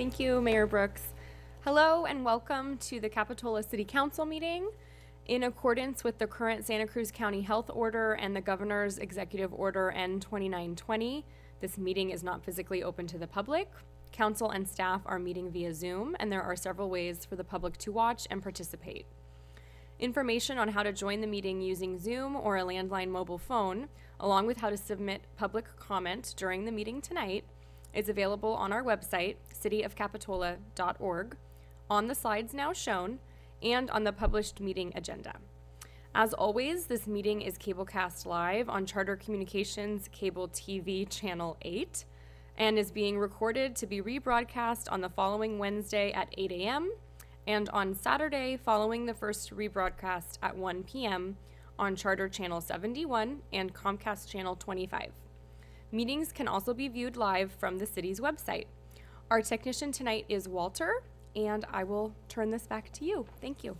Thank you, Mayor Brooks. Hello and welcome to the Capitola City Council meeting. In accordance with the current Santa Cruz County Health Order and the Governor's Executive Order N 2920, this meeting is not physically open to the public. Council and staff are meeting via Zoom, and there are several ways for the public to watch and participate. Information on how to join the meeting using Zoom or a landline mobile phone, along with how to submit public comment during the meeting tonight, is available on our website, cityofcapitola.org, on the slides now shown, and on the published meeting agenda. As always, this meeting is cablecast live on Charter Communications Cable TV Channel 8 and is being recorded to be rebroadcast on the following Wednesday at 8 a.m. and on Saturday following the first rebroadcast at 1 p.m. on Charter Channel 71 and Comcast Channel 25. Meetings can also be viewed live from the city's website. Our technician tonight is Walter, and I will turn this back to you. Thank you.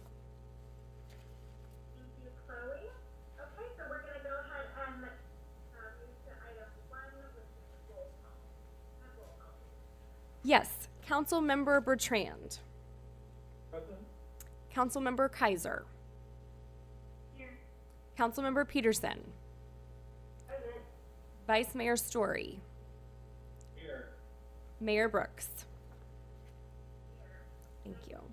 Thank you, Chloe. Okay, so we're gonna go ahead and, uh, move to item one, which is the roll call. Have roll call, please. Yes, Councilmember Bertrand, Present? Councilmember Keiser, Here. Councilmember Petersen, Present. Vice Mayor Storey, Here. Mayor Brooks. Thank you. to all of you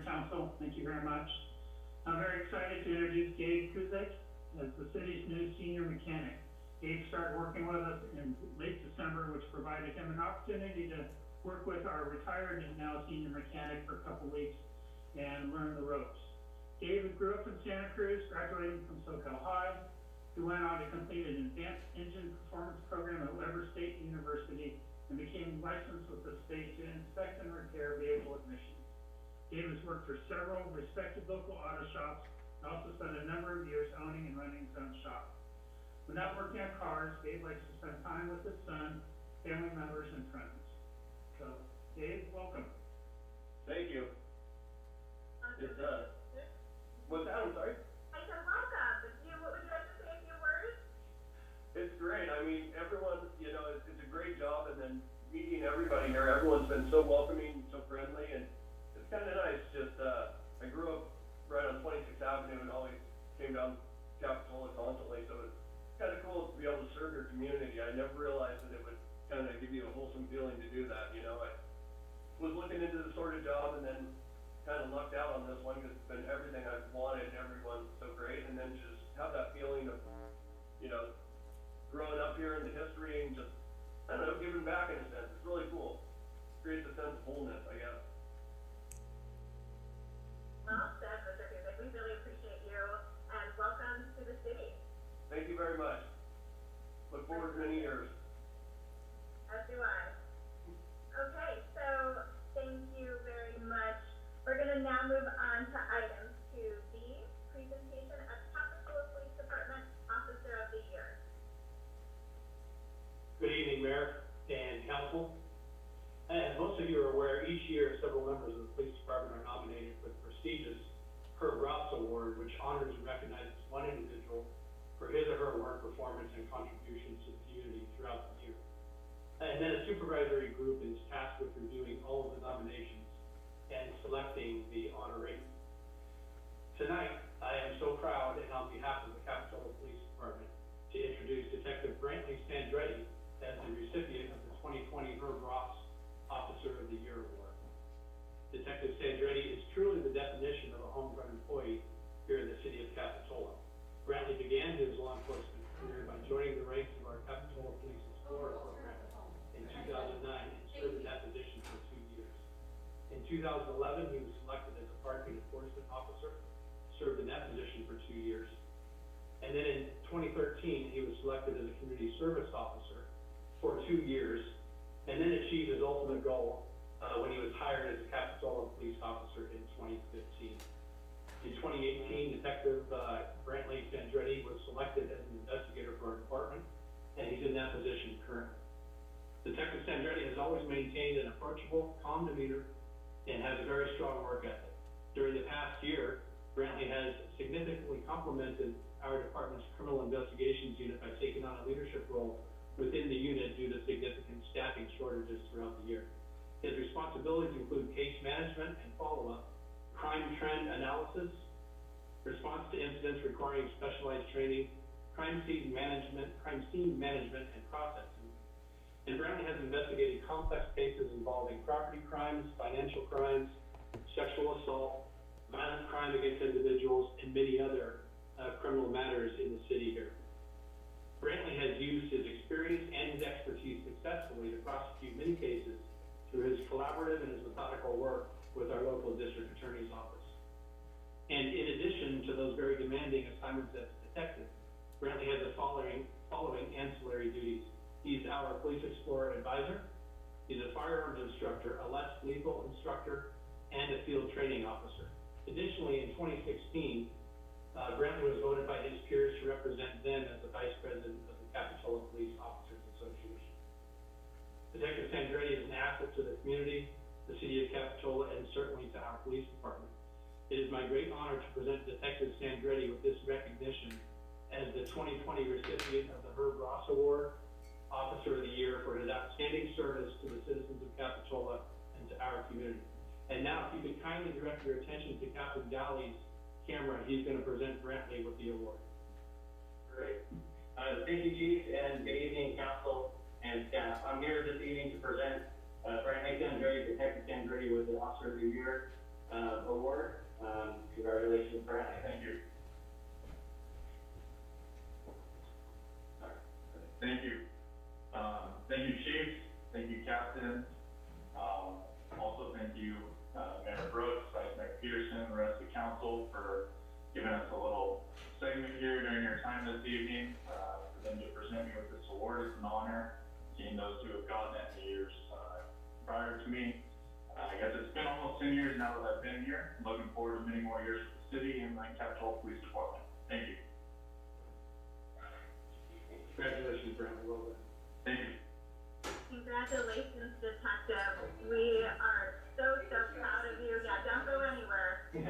and Council. Thank you very much. I'm very excited to introduce Gabe Kuzik as the city's new senior mechanic. Gabe started working with us in late December, which provided him an opportunity to work with our retired and now senior mechanic for a couple weeks and learn the ropes. Gabe grew up in Santa Cruz, graduating from Soquel High. He went on to complete an advanced engine performance program at Weber State University and became licensed with the state to inspect and repair vehicle ignitions. Gabe has worked for several respected local auto shops and also spent a number of years owning and running his own shop. When not working on cars, Gabe likes to spend time with his son, family members, and friends. So, Gabe, welcome. Thank you. It's, uh, what's that, I'm sorry? I said, welcome. If you, what would you like to say a few words? It's great, I mean, everyone, you know, it's, it's a great job, and then meeting everybody here, everyone's been so welcoming, and so friendly, and it's kinda nice, just, uh, I grew up right on Twenty-Sixth Avenue and always came down Capitola constantly, so it's kinda cool to be able to serve your community, I never realized that it would kinda give you a wholesome feeling to do that, you know, I was looking into the sort of job and then kinda lucked out on this one, cause it's been everything I've wanted, everyone's so great, and then just have that feeling of, you know, growing up here in the history and just, I don't know, giving back in a sense, it's really cool. Creates a sense of wholeness, I guess. Well said, Mr. Kuzic. We really appreciate you and welcome to the city. Thank you very much. Look forward to many years. As do I. Okay, so thank you very much. We're gonna now move on to item two B, presentation of Capitola Police Department Officer of the Year. Good evening, Mayor and Council. As most of you are aware, each year several members of the police department are nominated for the prestigious Herb Ross Award, which honors and recognizes one individual for his or her work performance and contributions to the community throughout the year. And then a supervisory group is tasked with reviewing all of the nominations and selecting the honoree. Tonight, I am so proud and on behalf of the Capitola Police Department to introduce Detective Brantley Sandretti as the recipient of the 2020 Herb Ross Officer of the Year Award. Detective Sandretti is truly the definition of a homegrown employee here in the city of Capitola. Brantley began his law enforcement career by joining the ranks of our Capitola Police Explorer program in 2009 and served in that position for two years. In 2011, he was selected as a parking enforcement officer, served in that position for two years. And then in twenty thirteen, he was selected as a community service officer for two years, and then achieved his ultimate goal, uh, when he was hired as Capitola police officer in twenty fifteen. In twenty eighteen, Detective, uh, Brantley Sandretti was selected as an investigator for our department, and he's in that position currently. Detective Sandretti has always maintained an approachable, calm demeanor, and has a very strong work ethic. During the past year, Brantley has significantly complemented our department's criminal investigations unit by taking on a leadership role within the unit due to significant staffing shortages throughout the year. His responsibilities include case management and follow-up, crime trend analysis, response to incidents requiring specialized training, crime scene management, crime scene management and processing. And Brantley has investigated complex cases involving property crimes, financial crimes, sexual assault, violent crime against individuals, and many other uh, criminal matters in the city here. Brantley has used his experience and his expertise successfully to prosecute many cases through his collaborative and his methodical work with our local district attorney's office. And in addition to those very demanding assignments as a detective, Brantley has the following, following ancillary duties. He's our police explorer advisor, he's a firearms instructor, a less lethal instructor, and a field training officer. Additionally, in twenty sixteen, uh, Brantley was voted by his peers to represent them as the vice president of the Capitola Police Association. Detective Sandretti is an asset to the community, the city of Capitola, and certainly to our police department. It is my great honor to present Detective Sandretti with this recognition as the twenty twenty recipient of the Herb Ross Award, Officer of the Year for his outstanding service to the citizens of Capitola and to our community. And now, if you could kindly direct your attention to Captain Dally's camera, he's gonna present Brantley with the award. Great. Uh, thank you, Chief, and good evening, council and staff. I'm here this evening to present, uh, Brantley Sandretti, Detective Sandretti with the Officer of the Year, uh, award. Um, congratulations, Brantley. Thank you. Thank you. Um, thank you, Chief. Thank you, Captain. Um, also thank you, uh, Mayor Brooks, Vice Mayor Petersen, the rest of the council for giving us a little segment here during your time this evening. Uh, for them to present me with this award is an honor, seeing those who have gotten it in the years, uh, prior to me. Uh, I guess it's been almost ten years now that I've been here. I'm Looking forward to many more years with the city and the Capitola Police Department. Thank you. Congratulations, Brantley, well done. Thank you. Congratulations, Detective. We are so, so proud of you. Yeah, don't go anywhere.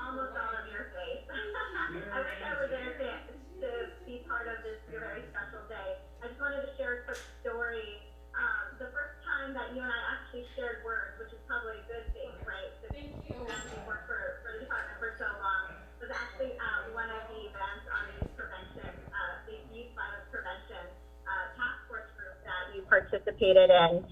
Almost all of your face. Participated in.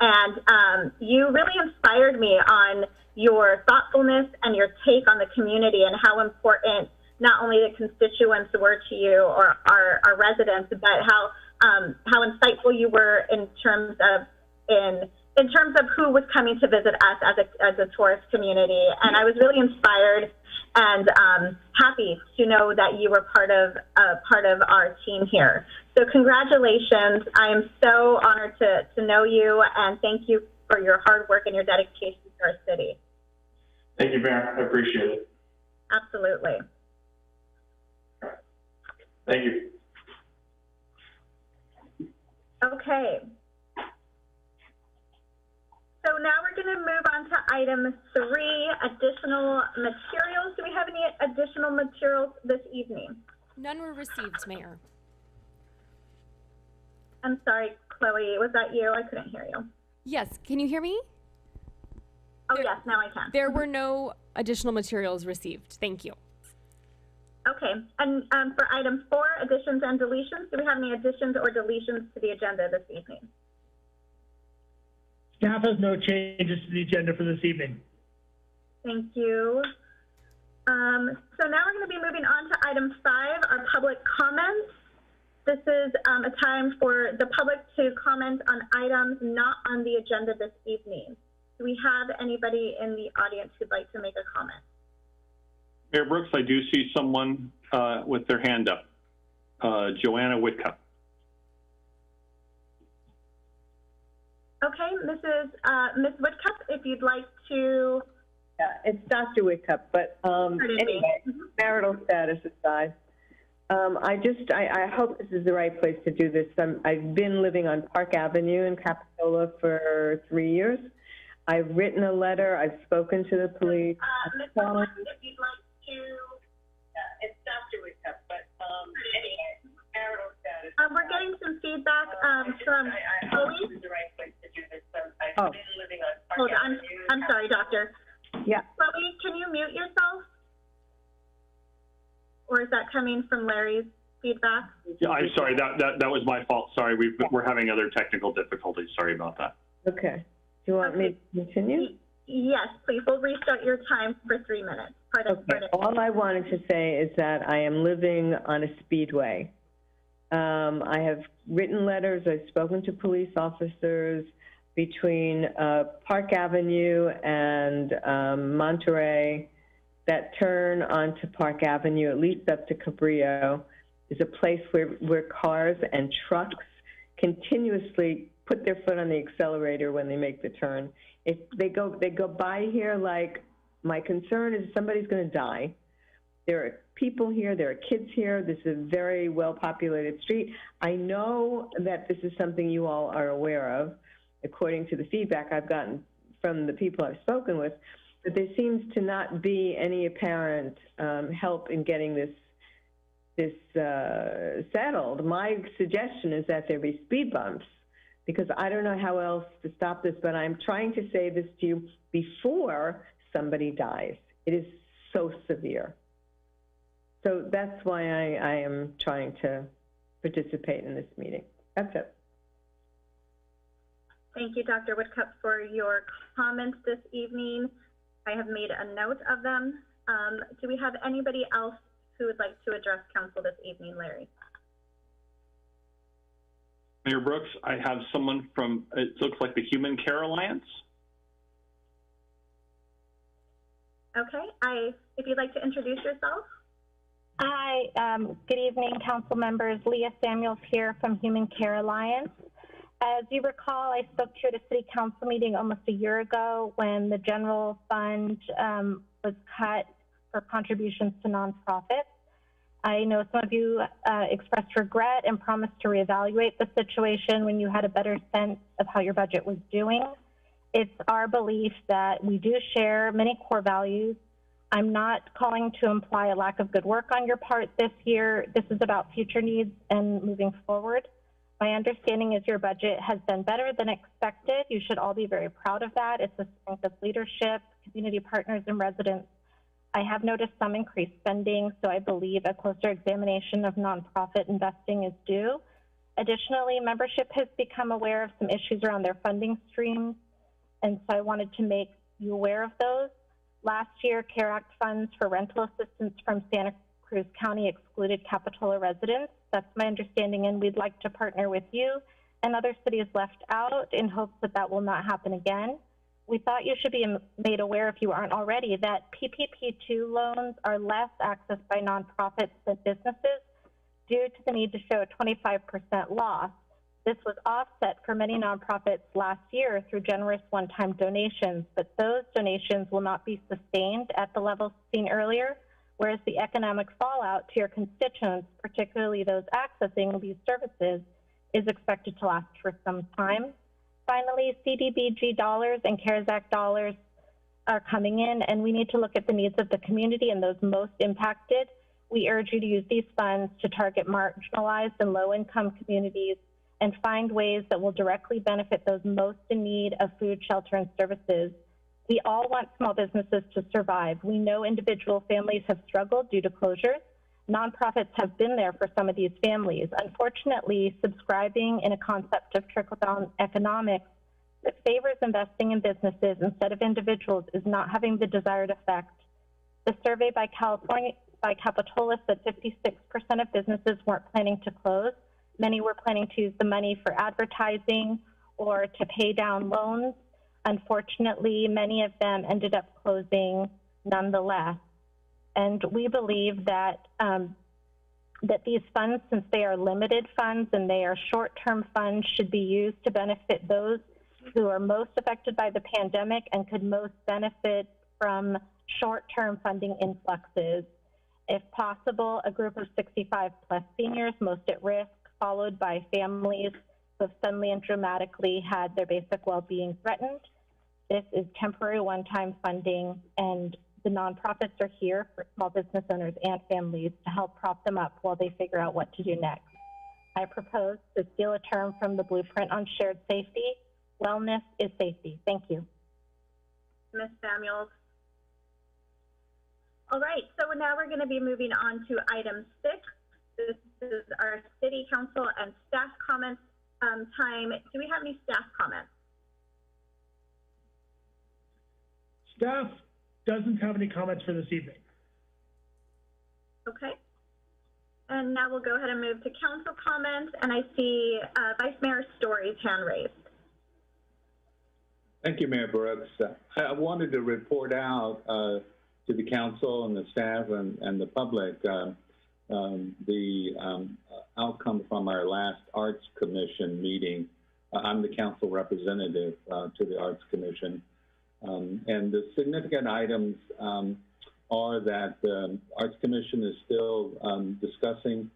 And um, you really inspired me on your thoughtfulness and your take on the community and how important not only the constituents were to you or our, our residents, but how um, how insightful you were in terms of in in terms of who was coming to visit us as a as a tourist community. And I was really inspired and um, happy to know that you were part of uh, part of our team here. So congratulations! I am so honored to to know you, and thank you for your hard work and your dedication to our city. Thank you, Mayor. I appreciate it. Absolutely. Thank you. Okay. So now we're going to move on to item three, additional materials. Do we have any additional materials this evening? None were received, Mayor. I'm sorry, Chloe, was that you? I couldn't hear you. Yes, can you hear me? Oh, There- yes, now I can. There were no additional materials received. Thank you. Okay, and um, for item four, additions and deletions, do we have any additions or deletions to the agenda this evening? Staff has no changes to the agenda for this evening. Thank you. Um, so now we're going to be moving on to item five, our public comments. This is um, a time for the public to comment on items not on the agenda this evening. Do we have anybody in the audience who'd like to make a comment? Mayor Brooks, I do see someone uh, with their hand up. Uh, Joanna Whitcup. Okay, Mrs., uh, Ms. Woodcup, if you'd like to, Yeah, it's Dr. Wickup, but, um, Pardon me. anyway, marital status aside. Um, I just, I, I hope this is the right place to do this. Um, I've been living on Park Avenue in Capitola for three years. I've written a letter, I've spoken to the police. uh, Ms. Woodcup, if you'd like to, Yeah, it's Dr. Wickup, but, um, anyway, marital status. um, we're getting some feedback, um, from Chloe. the right place to do this. Um, I've Oh. been living on Park Hold on, Avenue. I'm sorry, doctor. Yeah. Chloe, can you mute yourself? Or is that coming from Larry's feedback? Yeah, I'm sorry, that, that, that was my fault. Sorry, we've, we're having other technical difficulties. Sorry about that. Okay. Do you want me to continue? Yes, please, we'll restart your time for three minutes. Pardon, Okay, pardon. all I wanted to say is that I am living on a speedway. Um, I have written letters, I've spoken to police officers between, uh, Park Avenue and, um, Monterey that turn onto Park Avenue, at least up to Cabrillo, is a place where, where cars and trucks continuously put their foot on the accelerator when they make the turn. If they go, they go by here like, my concern is somebody's going to die. There are people here, there are kids here. This is a very well-populated street. I know that this is something you all are aware of, according to the feedback I've gotten from the people I've spoken with, but there seems to not be any apparent um, help in getting this this uh, settled. My suggestion is that there be speed bumps because I don't know how else to stop this, but I'm trying to say this to you before somebody dies. It is so severe. So that's why I, I am trying to participate in this meeting. That's it. Thank you, Dr. Woodcup, for your comments this evening. I have made a note of them. Um, do we have anybody else who would like to address council this evening, Larry? Mayor Brooks, I have someone from, it looks like the Human Care Alliance. Okay, I, if you'd like to introduce yourself. Hi, um, good evening, council members. Leah Samuels here from Human Care Alliance. As you recall, I spoke to you at a city council meeting almost a year ago when the general fund um, was cut for contributions to nonprofits. I know some of you uh, expressed regret and promised to reevaluate the situation when you had a better sense of how your budget was doing. It's our belief that we do share many core values I'm not calling to imply a lack of good work on your part this year. This is about future needs and moving forward. My understanding is your budget has been better than expected. You should all be very proud of that. It's a strength of leadership, community partners, and residents. I have noticed some increased spending, so I believe a closer examination of nonprofit investing is due. Additionally, membership has become aware of some issues around their funding streams, and so I wanted to make you aware of those. Last year, CARES Act funds for rental assistance from Santa Cruz County excluded Capitola residents. That's my understanding, and we'd like to partner with you and other cities left out in hopes that that will not happen again. We thought you should be made aware, if you aren't already, that PPP2 loans are less accessed by nonprofits than businesses due to the need to show a 25% loss. This was offset for many nonprofits last year through generous one-time donations, but those donations will not be sustained at the levels seen earlier, whereas the economic fallout to your constituents, particularly those accessing these services, is expected to last for some time. Finally, CDBG dollars and CARES Act dollars are coming in, and we need to look at the needs of the community and those most impacted. We urge you to use these funds to target marginalized and low-income communities and find ways that will directly benefit those most in need of food, shelter, and services. We all want small businesses to survive. We know individual families have struggled due to closures. Nonprofits have been there for some of these families. Unfortunately, subscribing in a concept of trickle-down economics that favors investing in businesses instead of individuals is not having the desired effect. The survey by California by Capitola said 56% of businesses weren't planning to close. Many were planning to use the money for advertising or to pay down loans. Unfortunately, many of them ended up closing nonetheless. And we believe that, um, that these funds, since they are limited funds and they are short-term funds, should be used to benefit those who are most affected by the pandemic and could most benefit from short-term funding influxes. If possible, a group of 65 plus seniors most at risk, followed by families have suddenly and dramatically had their basic well-being threatened. This is temporary one-time funding and the nonprofits are here for small business owners and families to help prop them up while they figure out what to do next. I propose to steal a term from the blueprint on shared safety. Wellness is safety. Thank you. Ms. Samuels. All right, so now we're going to be moving on to item six. This is our city council and staff comments um, time. Do we have any staff comments? Staff doesn't have any comments for this evening. Okay. And now we'll go ahead and move to council comments, and I see uh, Vice Mayor Storey's hand raised. Thank you, Mayor Brooks. Uh, I I wanted to report out uh, to the council and the staff and, and the public um, um, the um, outcome from our last Arts Commission meeting. Uh, I'm the council representative uh, to the Arts Commission. Um, and the significant items um, are that the Arts Commission is still um, discussing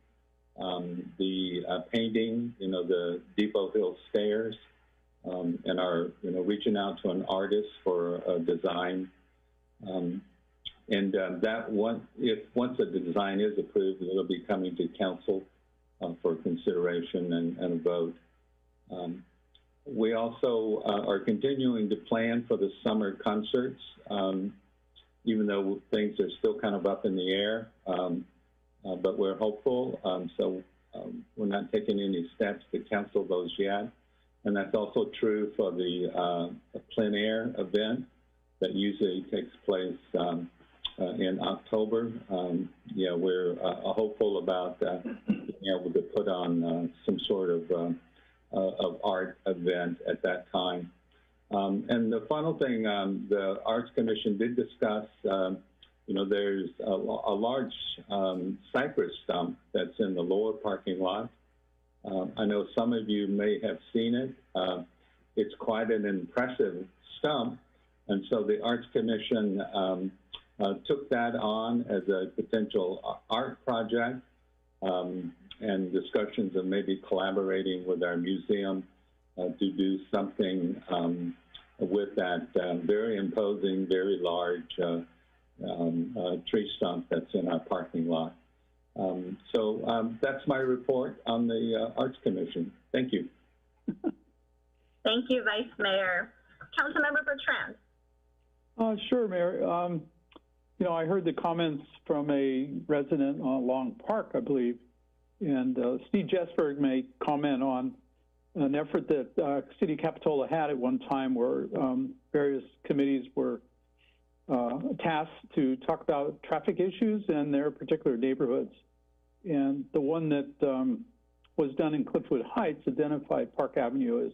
um, the uh, painting, you know, the Depot Hill stairs, and are, you know, reaching out to an artist for a design. Um, and uh, that one, if once a design is approved, it'll be coming to council uh, for consideration and, and a vote. Um, we also uh, are continuing to plan for the summer concerts, um, even though things are still kind of up in the air. Um, uh, but we're hopeful, um, so um, we're not taking any steps to cancel those yet. And that's also true for the uh, plein air event that usually takes place um, in October. Um, yeah, we're uh, hopeful about uh, being able to put on uh, some sort of uh, uh, of art event at that time. Um, and the final thing, um, the Arts Commission did discuss. Um, you know, there's a, a large um, cypress stump that's in the lower parking lot. Um, I know some of you may have seen it. Uh, it's quite an impressive stump, and so the Arts Commission uh, took that on as a potential art project um, and discussions of maybe collaborating with our museum uh, to do something um, with that uh, very imposing, very large uh, um, uh, tree stump that's in our parking lot. Um, so um, that's my report on the uh, Arts Commission. Thank you. Thank you, Vice Mayor. Councilmember Bertrand. Uh, sure, Mayor. Um, you know, I heard the comments from a resident on Long Park, I believe, and uh, Steve Jesberg may comment on an effort that uh, City Capitola had at one time where um, various committees were uh, tasked to talk about traffic issues in their particular neighborhoods. And the one that um, was done in Cliffwood Heights identified Park Avenue as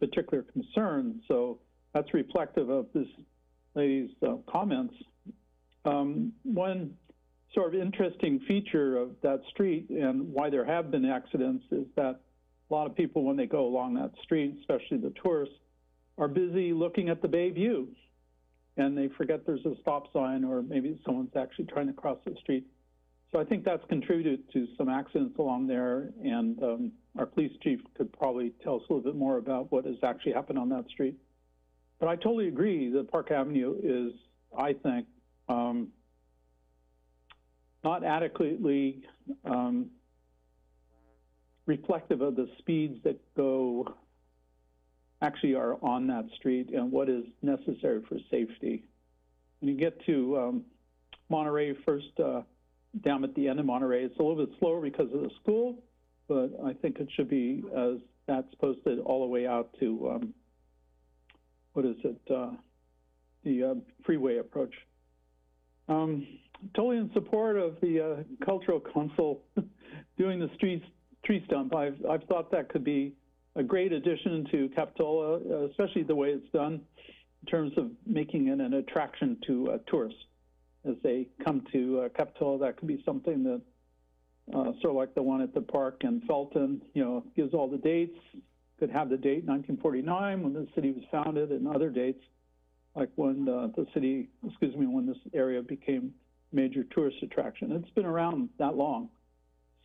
particular concern. So that's reflective of this lady's uh, comments. Um, one sort of interesting feature of that street and why there have been accidents is that a lot of people, when they go along that street, especially the tourists, are busy looking at the Bay View and they forget there's a stop sign or maybe someone's actually trying to cross the street. So I think that's contributed to some accidents along there, and um, our police chief could probably tell us a little bit more about what has actually happened on that street. But I totally agree that Park Avenue is, I think, um, not adequately um, reflective of the speeds that go actually are on that street and what is necessary for safety. When you get to um, Monterey, first uh, down at the end of Monterey, it's a little bit slower because of the school, but I think it should be as that's posted all the way out to um, what is it, uh, the uh, freeway approach. Um, totally in support of the uh, cultural council doing the street tree stump. I've I've thought that could be a great addition to Capitola, especially the way it's done in terms of making it an attraction to uh, tourists. as they come to uh, Capitola. That could be something that, uh, sort of like the one at the park in Felton, you know, gives all the dates. Could have the date 1949 when the city was founded, and other dates like when uh, the city, excuse me, when this area became major tourist attraction. It's been around that long,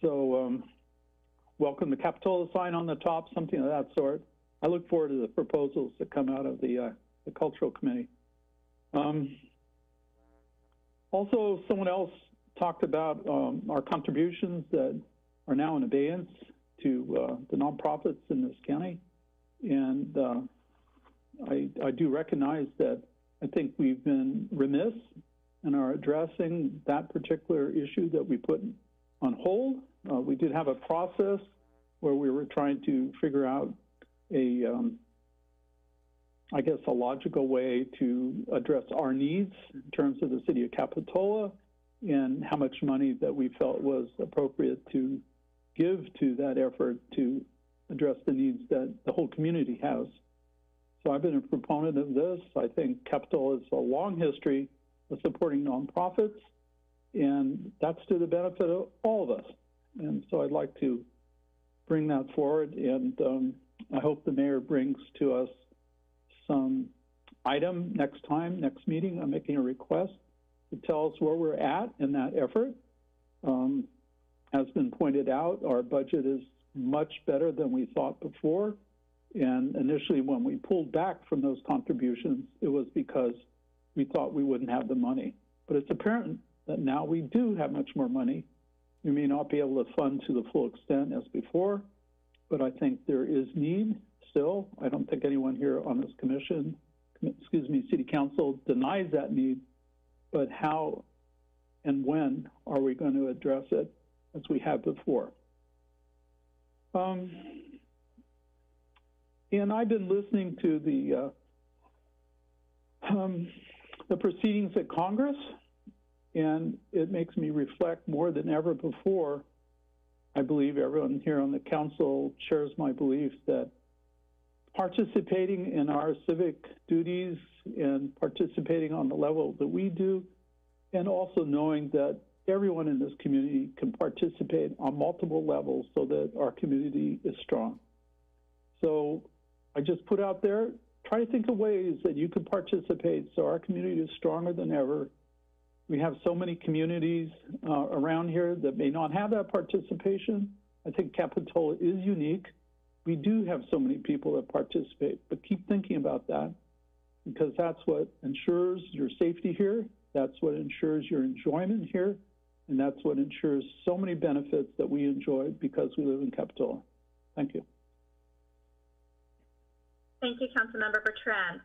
so um, welcome the Capitola sign on the top, something of that sort. I look forward to the proposals that come out of the, uh, the cultural committee. Um, also, someone else talked about um, our contributions that are now in abeyance to uh, the nonprofits in this county, and uh, I, I do recognize that I think we've been remiss in our addressing that particular issue that we put on hold. Uh, we did have a process where we were trying to figure out a, um, I guess, a logical way to address our needs in terms of the city of Capitola and how much money that we felt was appropriate to give to that effort to address the needs that the whole community has. So I've been a proponent of this. I think Capitola has a long history of supporting nonprofits, and that's to the benefit of all of us. And so I'd like to bring that forward, and um, I hope the mayor brings to us some item next time, next meeting. I'm making a request to tell us where we're at in that effort. Um, as been pointed out, our budget is much better than we thought before. And initially, when we pulled back from those contributions, it was because we thought we wouldn't have the money. But it's apparent that now we do have much more money. We may not be able to fund to the full extent as before, but I think there is need still. I don't think anyone here on this commission, excuse me, city council denies that need, but how and when are we going to address it as we have before? Um, and I've been listening to the uh, um, the proceedings at Congress, and it makes me reflect more than ever before. I believe everyone here on the council shares my belief that participating in our civic duties and participating on the level that we do, and also knowing that everyone in this community can participate on multiple levels so that our community is strong. So I just put out there, try to think of ways that you can participate so our community is stronger than ever. We have so many communities uh, around here that may not have that participation. I think Capitola is unique. We do have so many people that participate, but keep thinking about that because that's what ensures your safety here. That's what ensures your enjoyment here. And that's what ensures so many benefits that we enjoy because we live in Capitola. Thank you. Thank you, Councilmember Bertrand.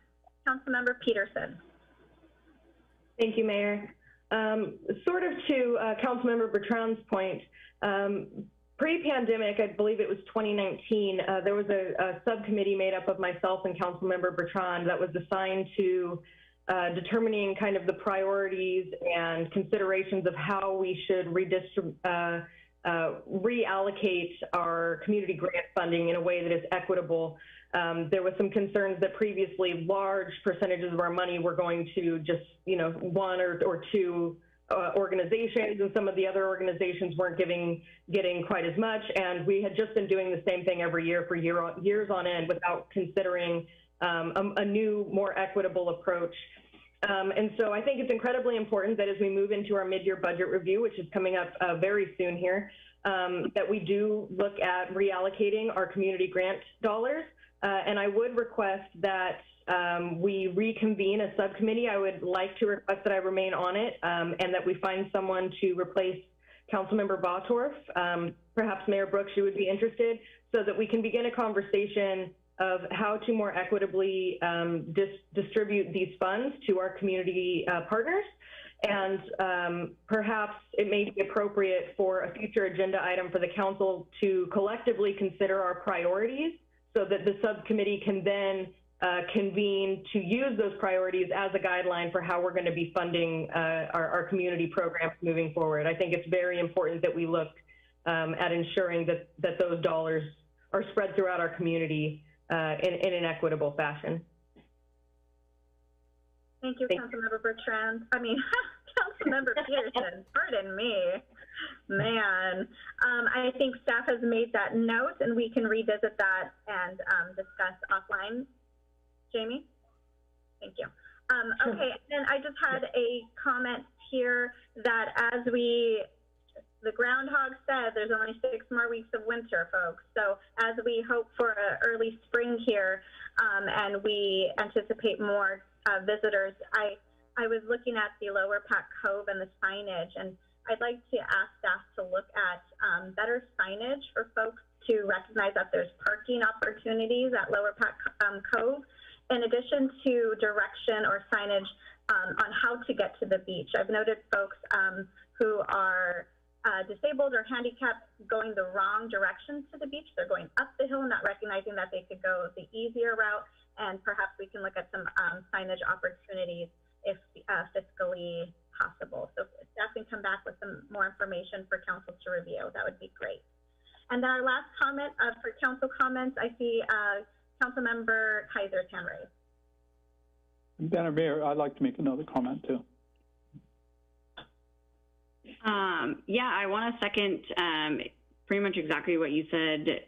Councilmember Petersen. Thank you, Mayor. Um, sort of to uh, Councilmember Bertrand's point, um, pre-pandemic, I believe it was 2019, uh, there was a, a, subcommittee made up of myself and Councilmember Bertrand that was assigned to uh, determining kind of the priorities and considerations of how we should redistribute, uh, uh, reallocate our community grant funding in a way that is equitable um, there was some concerns that previously large percentages of our money were going to just, you know, one or, or two uh, organizations, and some of the other organizations weren't giving getting quite as much. And we had just been doing the same thing every year for year on, years on end without considering um, a, a, new, more equitable approach. Um, and so I think it's incredibly important that as we move into our mid-year budget review, which is coming up uh, very soon here, um, that we do look at reallocating our community grant dollars uh, and I would request that um, we reconvene a subcommittee. I would like to request that I remain on it um, and that we find someone to replace Councilmember Bottorff. Um, perhaps Mayor Brooks, you would be interested, so that we can begin a conversation of how to more equitably um, dis distribute these funds to our community uh, partners. And um, perhaps it may be appropriate for a future agenda item for the council to collectively consider our priorities so that the subcommittee can then uh, convene to use those priorities as a guideline for how we're going to be funding uh, our, our, community programs moving forward. I think it's very important that we look um, at ensuring that, that those dollars are spread throughout our community uh, in, in, an equitable fashion. Thank you, Thank Councilmember Bertrand. I mean, Councilmember Petersen, pardon me. Man, um, I think staff has made that note and we can revisit that and, um, discuss offline. Jamie? Thank you. Um, okay, and I just had a comment here that as we, the groundhog said, there's only six more weeks of winter, folks. So as we hope for an early spring here, um, and we anticipate more, uh, visitors, I, I was looking at the Lower Pack Cove and the signage, and I'd like to ask staff to look at, um, better signage for folks to recognize that there's parking opportunities at Lower Pack, um, Cove in addition to direction or signage um, on how to get to the beach. I've noted folks um, who are uh, disabled or handicapped going the wrong direction to the beach. They're going up the hill, not recognizing that they could go the easier route. And perhaps we can look at some um, signage opportunities if uh, fiscally possible. So if staff can come back with some more information for council to review. That would be great. And then our last comment uh, for council comments, I see uh, Councilmember Keiser's hand raised. Madam Mayor, I'd like to make another comment too. Um, yeah, I want to second um, pretty much exactly what you said,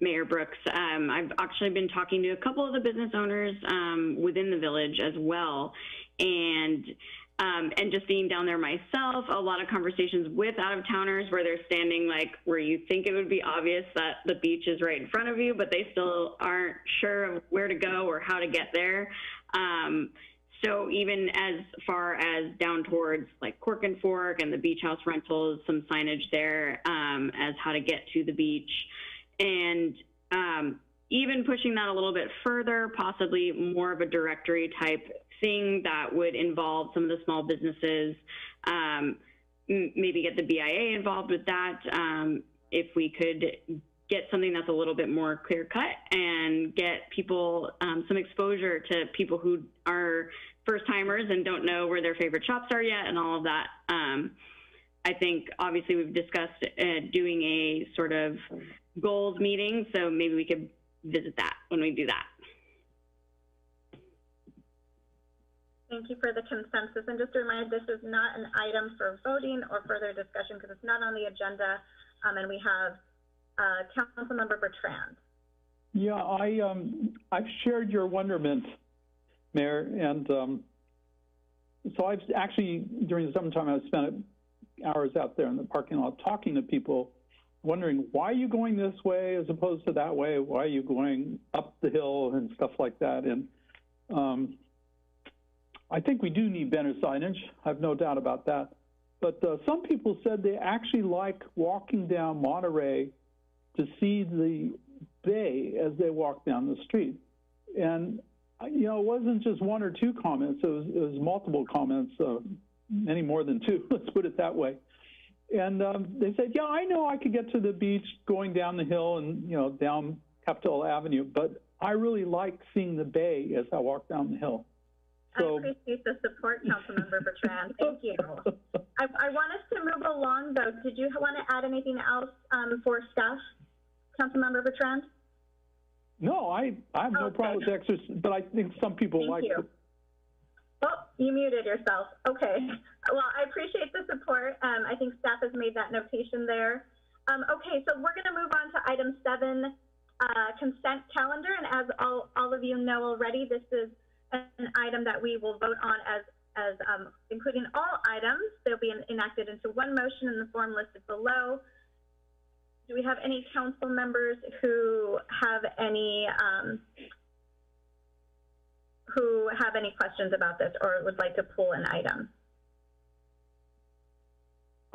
Mayor Brooks. Um, I've actually been talking to a couple of the business owners um, within the village as well, and um, and just being down there myself, a lot of conversations with out of towners where they're standing like where you think it would be obvious that the beach is right in front of you, but they still aren't sure of where to go or how to get there. Um, so even as far as down towards like Cork and Fork and the beach house rentals, some signage there um, as how to get to the beach, and um, even pushing that a little bit further, possibly more of a directory type thing that would involve some of the small businesses. Um, maybe get the BIA involved with that. Um, if we could get something that's a little bit more clear cut and get people um, some exposure to people who are first timers and don't know where their favorite shops are yet and all of that. Um, I think obviously we've discussed uh, doing a sort of goals meeting, so maybe we could visit that when we do that. Thank you for the consensus. And just a reminder, this is not an item for voting or further discussion because it's not on the agenda. Um, and we have uh, Councilmember Bertrand. Yeah, I um, I've shared your wonderment, Mayor, and um, so I've actually during the summertime I've spent hours out there in the parking lot talking to people, wondering why are you going this way as opposed to that way? Why are you going up the hill and stuff like that? And um, I think we do need better signage. I have no doubt about that. But uh, some people said they actually like walking down Monterey to see the bay as they walk down the street. And, you know, it wasn't just one or two comments, it was, it was multiple comments, uh, many more than two, let's put it that way. And um, they said, yeah, I know I could get to the beach going down the hill and, you know, down Capitola Avenue, but I really like seeing the bay as I walk down the hill. So, I appreciate the support, Councilmember Bertrand. Thank you. I, I, want us to move along, though. Did you want to add anything else um, for staff, Councilmember Bertrand? No, I, I have no okay. problem with exercise, but I think some people Thank like you. it. Oh, you muted yourself. Okay. Well, I appreciate the support. Um, I think staff has made that notation there. Um, okay, so we're going to move on to item seven, uh, consent calendar. And as all, all of you know already, this is an item that we will vote on as, as um, including all items. They'll be enacted into one motion in the form listed below. Do we have any council members who have any um, who have any questions about this or would like to pull an item?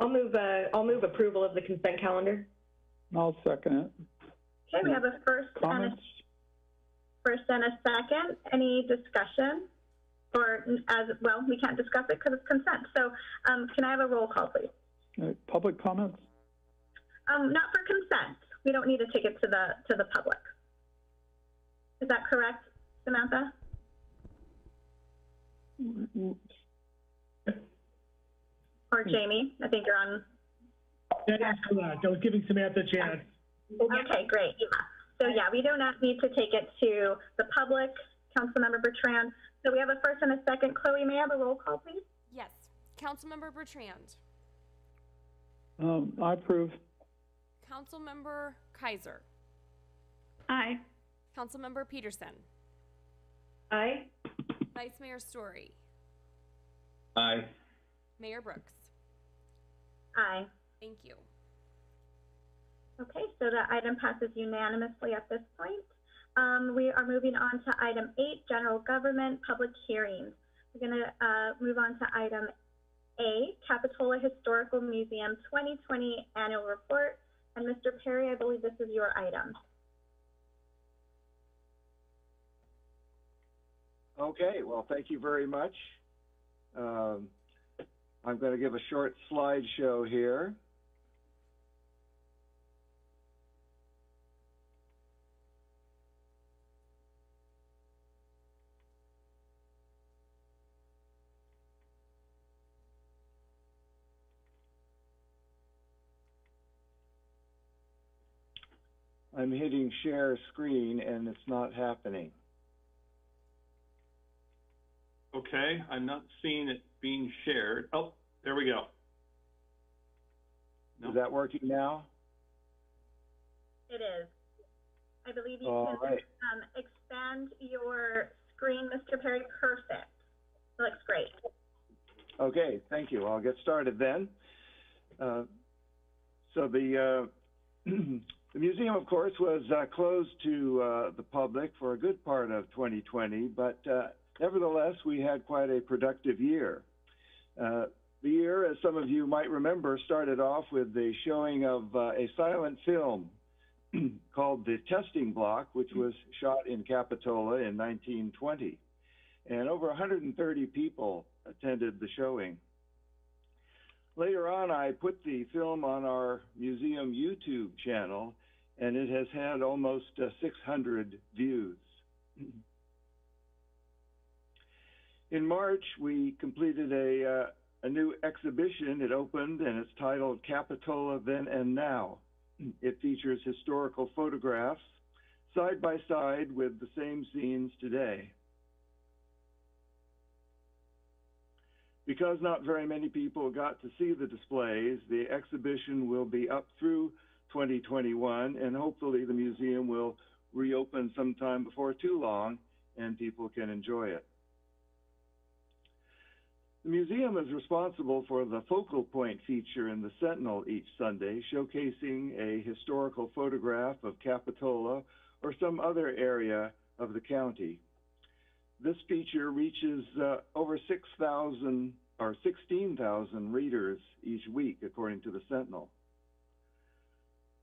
I'll move. Uh, I'll move approval of the consent calendar. I'll second it. Okay, we have a first Comments? And a first and a second. Any discussion? Or as well, we can't discuss it because it's consent. So um, can I have a roll call, please? Uh, public comments? Um, not for consent. We don't need to take it to the to the public. Is that correct, Samantha? Or Jamie? I think you're on. That is correct. I was giving Samantha a chance. Okay, great. Yeah. So yeah, we do not need to take it to the public, Councilmember Bertrand. So we have a first and a second. Chloe, may I have a roll call, please? Yes. Councilmember Bertrand. Um, I approve. Councilmember Keiser. Aye. Councilmember Petersen. Aye. Vice Mayor Storey. Aye. Mayor Brooks. Aye. Thank you. Okay, so the item passes unanimously at this point. Um, we are moving on to item eight, general government, public hearings. We're gonna, uh, move on to item A, Capitola Historical Museum 2020 Annual Report. And Mr. Perry, I believe this is your item. Okay, well, thank you very much. Um, I'm going to give a short slideshow here. I'm hitting share screen and it's not happening. Okay, I'm not seeing it being shared. Oh, there we go. Is that working now? It is. I believe you All can, right. um, expand your screen, Mr. Perry. Perfect. Looks great. Okay, thank you. I'll get started then. Uh, so the uh, the museum, of course, was uh, closed to uh, the public for a good part of 2020, but uh, nevertheless, we had quite a productive year. Uh, the year, as some of you might remember, started off with the showing of uh, a silent film called The Testing Block, which was shot in Capitola in 1920. And over 130 people attended the showing. Later on, I put the film on our museum YouTube channel, and it has had almost uh, 600 views. In March, we completed a, uh, a new exhibition. It opened, and it's titled Capitola Then and Now. It features historical photographs side by side with the same scenes today. Because not very many people got to see the displays, the exhibition will be up through 2021, and hopefully the museum will reopen sometime before too long and people can enjoy it. The museum is responsible for the focal point feature in the Sentinel each Sunday, showcasing a historical photograph of Capitola or some other area of the county. This feature reaches uh, over 6,000 or 16,000 readers each week, according to the Sentinel.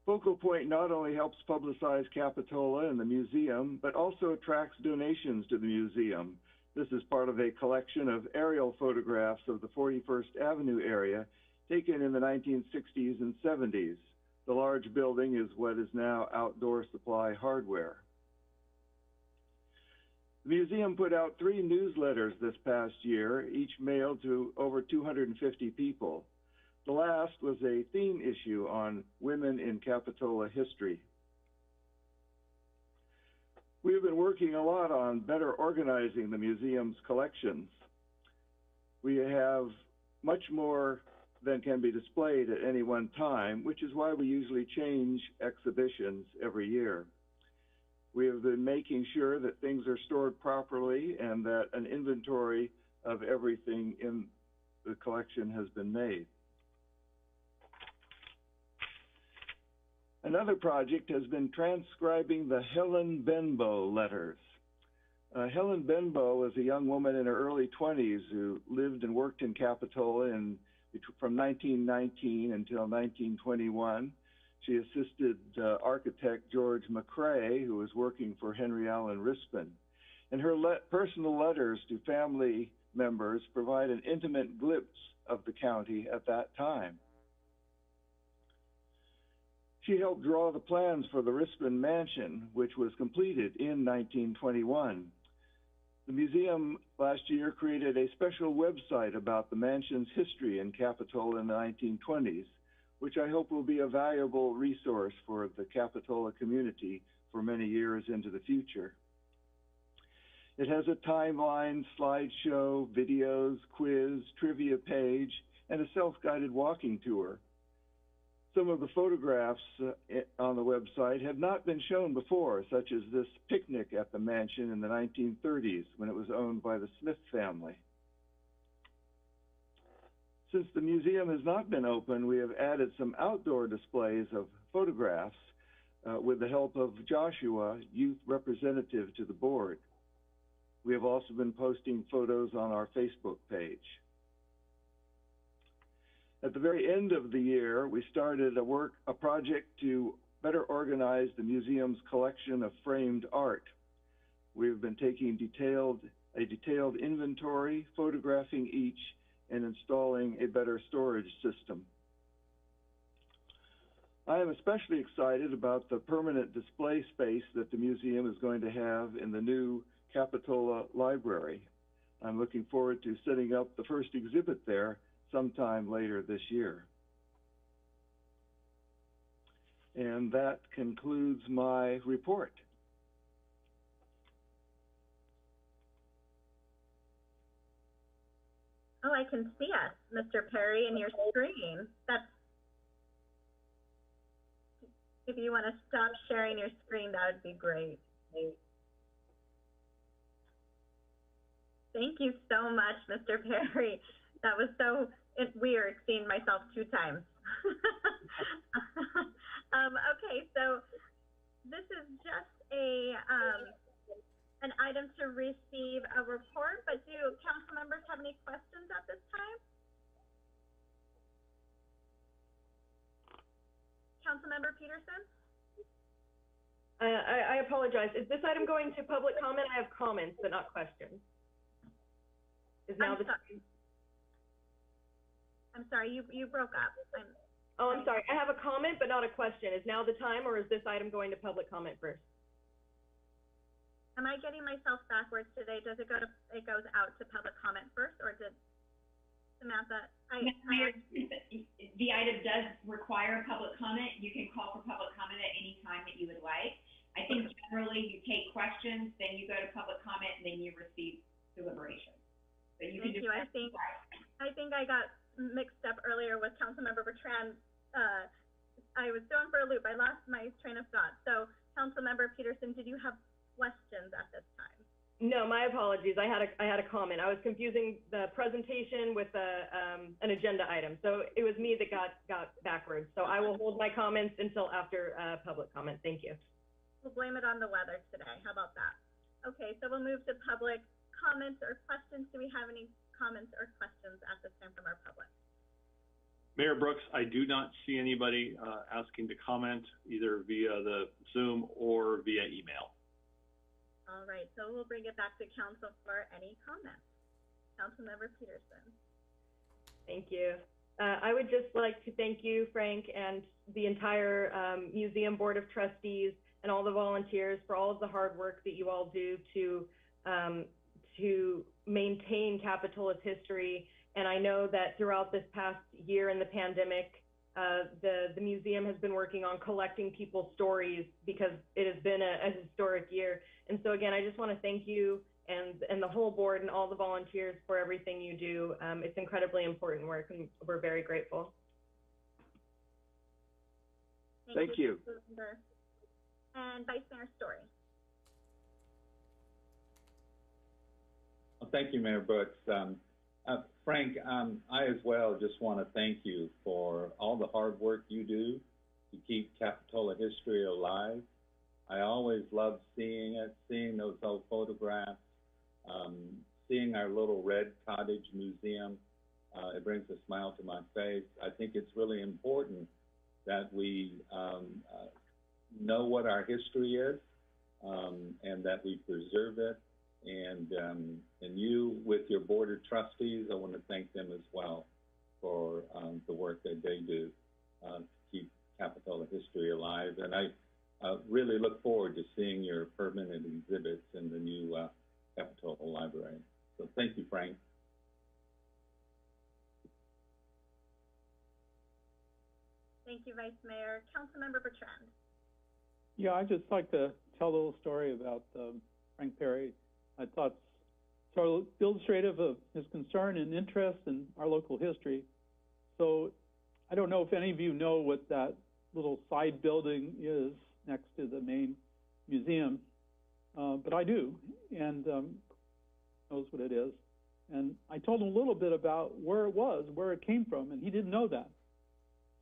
Focal Point not only helps publicize Capitola and the museum, but also attracts donations to the museum. This is part of a collection of aerial photographs of the 41st Avenue area taken in the 1960s and 70s. The large building is what is now Outdoor Supply Hardware. The museum put out three newsletters this past year, each mailed to over 250 people. The last was a theme issue on women in Capitola history. We have been working a lot on better organizing the museum's collections. We have much more than can be displayed at any one time, which is why we usually change exhibitions every year. We have been making sure that things are stored properly and that an inventory of everything in the collection has been made. Another project has been transcribing the Helen Benbow letters. Uh, Helen Benbow was a young woman in her early 20s who lived and worked in Capitola in, from 1919 until 1921. She assisted uh, architect George McCrea, who was working for Henry Allen Rispin. And her le personal letters to family members provide an intimate glimpse of the county at that time. She helped draw the plans for the Rispin Mansion, which was completed in 1921. The museum last year created a special website about the mansion's history in Capitola in the 1920s, which I hope will be a valuable resource for the Capitola community for many years into the future. It has a timeline, slideshow, videos, quiz, trivia page, and a self-guided walking tour. Some of the photographs uh, on the website have not been shown before, such as this picnic at the mansion in the 1930s when it was owned by the Smith family. Since the museum has not been open, we have added some outdoor displays of photographs uh, with the help of Joshua, youth representative to the board. We have also been posting photos on our Facebook page. At the very end of the year, we started a work, a project to better organize the museum's collection of framed art. We've been taking detailed, a detailed inventory, photographing each, and installing a better storage system. I am especially excited about the permanent display space that the museum is going to have in the new Capitola Library. I'm looking forward to setting up the first exhibit there sometime later this year. And that concludes my report. Oh, I can see us, Mr. Perry, in your screen. That's. If you want to stop sharing your screen, that would be great. Thank you so much, Mr. Perry. That was so it, weird seeing myself two times. um, okay, so this is just a um, an item to receive a report, but do council members have any questions at this time? Councilmember Petersen? Uh, I, I apologize. Is this item going to public comment? I have comments, but not questions. Is now I'm the sorry. I'm sorry, you, you broke up. I'm, Oh, I'm sorry. I have a comment, but not a question. Is now the time, or is this item going to public comment first? am I getting myself backwards today? Does it go to, it goes out to public comment first, or did Samantha? I, Mayor, the item does require public comment. You can call for public comment at any time that you would like. I think generally you take questions, then you go to public comment, and then you receive deliberation. So you can Thank just. you. I think, I think I got mixed up earlier with Councilmember Bertrand. Uh, I was thrown for a loop. I lost my train of thought. So, Councilmember Petersen, did you have questions at this time? No, my apologies. I had a, I had a comment. I was confusing the presentation with a, um, an agenda item. So it was me that got, got backwards. So I will hold my comments until after, uh, public comment. Thank you. We'll blame it on the weather today. How about that? Okay, so we'll move to public comments or questions. Do we have any comments or questions at this time from our public? Mayor Brooks, I do not see anybody uh, asking to comment either via the Zoom or via email. All right, so we'll bring it back to council for any comments. Councilmember Petersen. Thank you. Uh, I would just like to thank you, Frank, and the entire um, Museum Board of Trustees and all the volunteers for all of the hard work that you all do to um, to maintain Capitola's history. And I know that throughout this past year in the pandemic, uh, the the museum has been working on collecting people's stories because it has been a, a historic year. And so again, I just want to thank you and and the whole board and all the volunteers for everything you do. Um, it's incredibly important work, and we're very grateful. Thank you. Councilmember. And Vice Mayor Storey. Thank you, Mayor Brooks. Um, uh, Frank, um, I as well just want to thank you for all the hard work you do to keep Capitola history alive. I always love seeing it, seeing those old photographs, um, seeing our little red cottage museum. Uh, it brings a smile to my face. I think it's really important that we um, uh, know what our history is um, and that we preserve it. And um, and you, with your board of trustees, I want to thank them as well for um, the work that they do uh, to keep Capitola history alive. And I uh, really look forward to seeing your permanent exhibits in the new uh, Capitola Library. So thank you, Frank. Thank you, Vice Mayor. Councilmember Bertrand. Yeah, I'd just like to tell a little story about um, Frank Perry. I thought of illustrative of his concern and interest in our local history. So I don't know if any of you know what that little side building is next to the main museum, uh, but I do, and um, knows what it is. And I told him a little bit about where it was, where it came from, and he didn't know that.